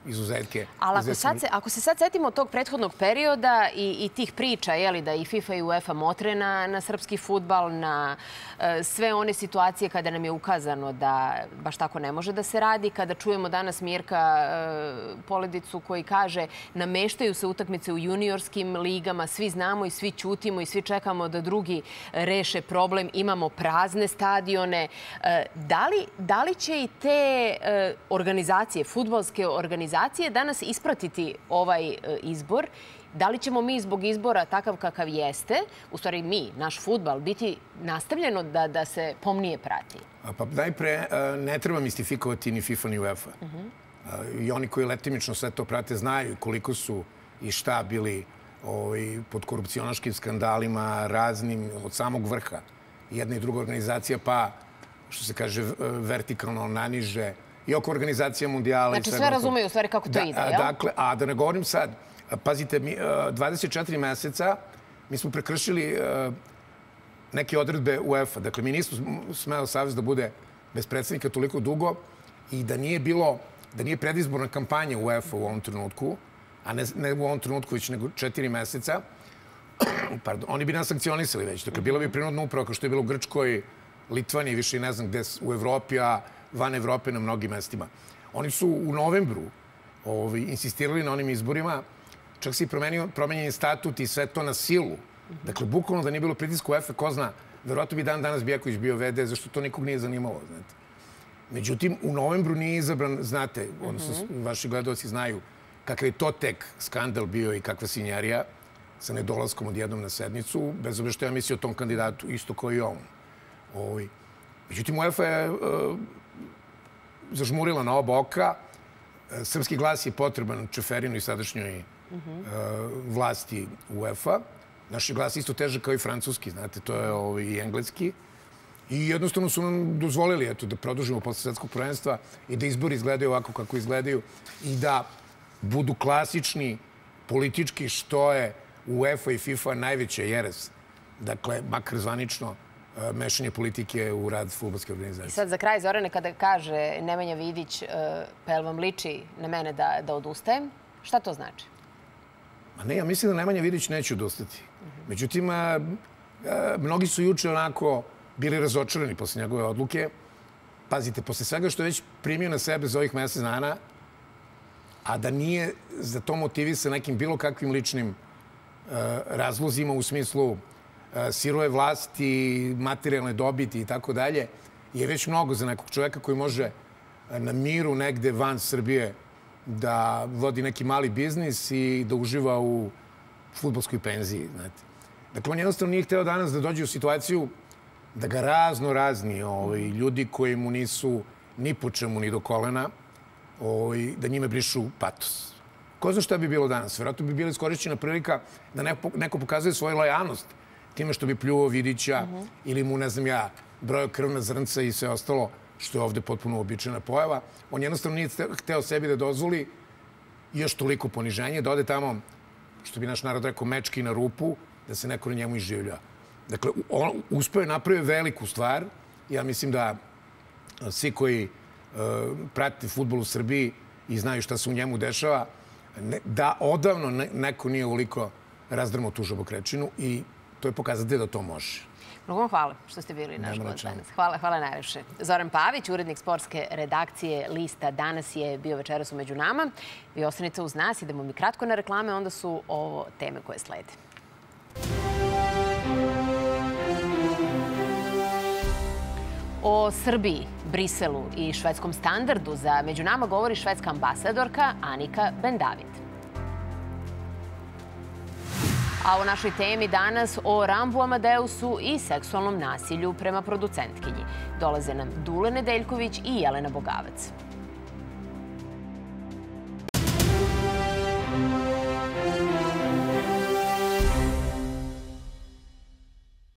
izuzetke. Ali ako, sad se, ako se sad setimo tog prethodnog perioda i, i tih priča, jeli, da i FIFA i UEFA motre na, na srpski futbal, na e, sve one situacije kada nam je ukazano da baš tako ne može da se radi, kada čujemo danas Mirka e, Poledicu koji kaže nameštaju se utakmice u juniorskim ligama, svi znamo i svi ćutimo i svi čekamo da drugi reše problem, imamo prazne stadione. E, da, li, da li će i te e, organizacije, futbolske organizacije, danas ispratiti ovaj e, izbor? Da li ćemo mi zbog izbora takav kakav jeste, u stvari mi, naš futbal, biti nastavljeno da, da se pomnije prati? Pa najpre, e, ne treba mistifikovati ni FIFA ni UEFA. Mhm. E, I oni koji letimično sve to prate znaju koliko su i šta bili ovaj, pod korupcionaškim skandalima raznim od samog vrha. Jedna i druga organizacija, pa što se kaže vertikalno naniže i oko organizacija mundijala. Znači sve razumeju u stvari kako to da, ide, jel? Dakle, a da ne govorim sad, pazite, mi, e, 24 meseca mi smo prekršili e, neke odredbe UEFA. Dakle, mi nismo smeo savez da bude bez predsednika toliko dugo i da nije bilo, da nije predizborna kampanja UEFA u ovom trenutku, a ne, ne u ovom trenutku, već nego četiri meseca, pardon, oni bi nas sankcionisali već. Dakle, bila bi prinudna uprava kao što je bilo u Grčkoj, Litvaniji, više ne znam gde, u Evropi, a van Evrope na mnogim mestima. Oni su u novembru ovaj, insistirali na onim izborima, čak se i promenio, promenjen je statut i sve to na silu. Dakle, bukvalno da nije bilo pritisku UEFA, ko zna, verovatno bi dan danas Bijaković bio VD, zašto to nikog nije zanimalo, znate. Međutim, u novembru nije izabran, znate, odnosno vaši gledalci znaju kakav je to tek skandal bio i kakva sinjarija sa nedolaskom odjednom na sednicu, bez obzira što ja mislio o tom kandidatu isto kao i on. Ovaj. Međutim, UEFA je e, zažmurila na oba oka. E, Srpski glas je potreban Čeferinu i sadašnjoj e, vlasti UEFA. Naš je glas isto težak kao i francuski, znate, to je ovaj, i engleski. I jednostavno su nam dozvolili eto, da produžimo posle svetskog prvenstva i da izbori izgledaju ovako kako izgledaju i da budu klasični politički što je UEFA i FIFA najveća jeres. Dakle, makar zvanično, mešanje politike u rad futbolske I organizacije. sad za kraj, Zorane, kada kaže Nemanja Vidić, e, pa jel vam liči na mene da, da odustajem? Šta to znači? Ma ne, ja mislim da Nemanja Vidić neće odustati. Međutim, a, a, mnogi su juče onako bili razočarani posle njegove odluke. Pazite, posle svega što je već primio na sebe za ovih mesec dana, a da nije za to motivisan nekim bilo kakvim ličnim razlozima u smislu sirove vlasti, materijalne dobiti i tako dalje, je već mnogo za nekog čoveka koji može na miru negde van Srbije da vodi neki mali biznis i da uživa u futbolskoj penziji. Znate. Dakle, on jednostavno nije hteo danas da dođe u situaciju da ga razno razni ovaj, ljudi koji mu nisu ni po čemu ni do kolena, ovaj, da njime brišu patos. Ko zna šta bi bilo danas? Vjerojatno bi bila iskorišćena prilika da neko pokazuje svoju lojalnost time što bi pljuo Vidića uh -huh. ili mu, ne znam ja, brojo krvna zrnca i sve ostalo, što je ovde potpuno običajna pojava. On jednostavno nije hteo sebi da dozvoli još toliko poniženje, da ode tamo, što bi naš narod rekao, mečki na rupu, da se neko na njemu iživlja. Dakle, on uspeo je napravio veliku stvar. Ja mislim da svi koji uh, prate futbol u Srbiji i znaju šta se u njemu dešava, ne, da odavno ne, neko nije uliko razdrmo tu žabokrečinu i to je pokazati da to može. Mnogo vam hvala što ste bili naš gost danas. Hvala, hvala najviše. Zoran Pavić, urednik sportske redakcije Lista, danas je bio večeras umeđu nama. Vi ostanite uz nas, idemo mi kratko na reklame, onda su ovo teme koje slede. O Srbiji, Briselu i švedskom standardu za među nama govori švedska ambasadorka Anika Bendavid. A u našoj temi danas o Rambu Amadeusu i seksualnom nasilju prema producentkinji. Dolaze nam Dule Nedeljković i Jelena Bogavac.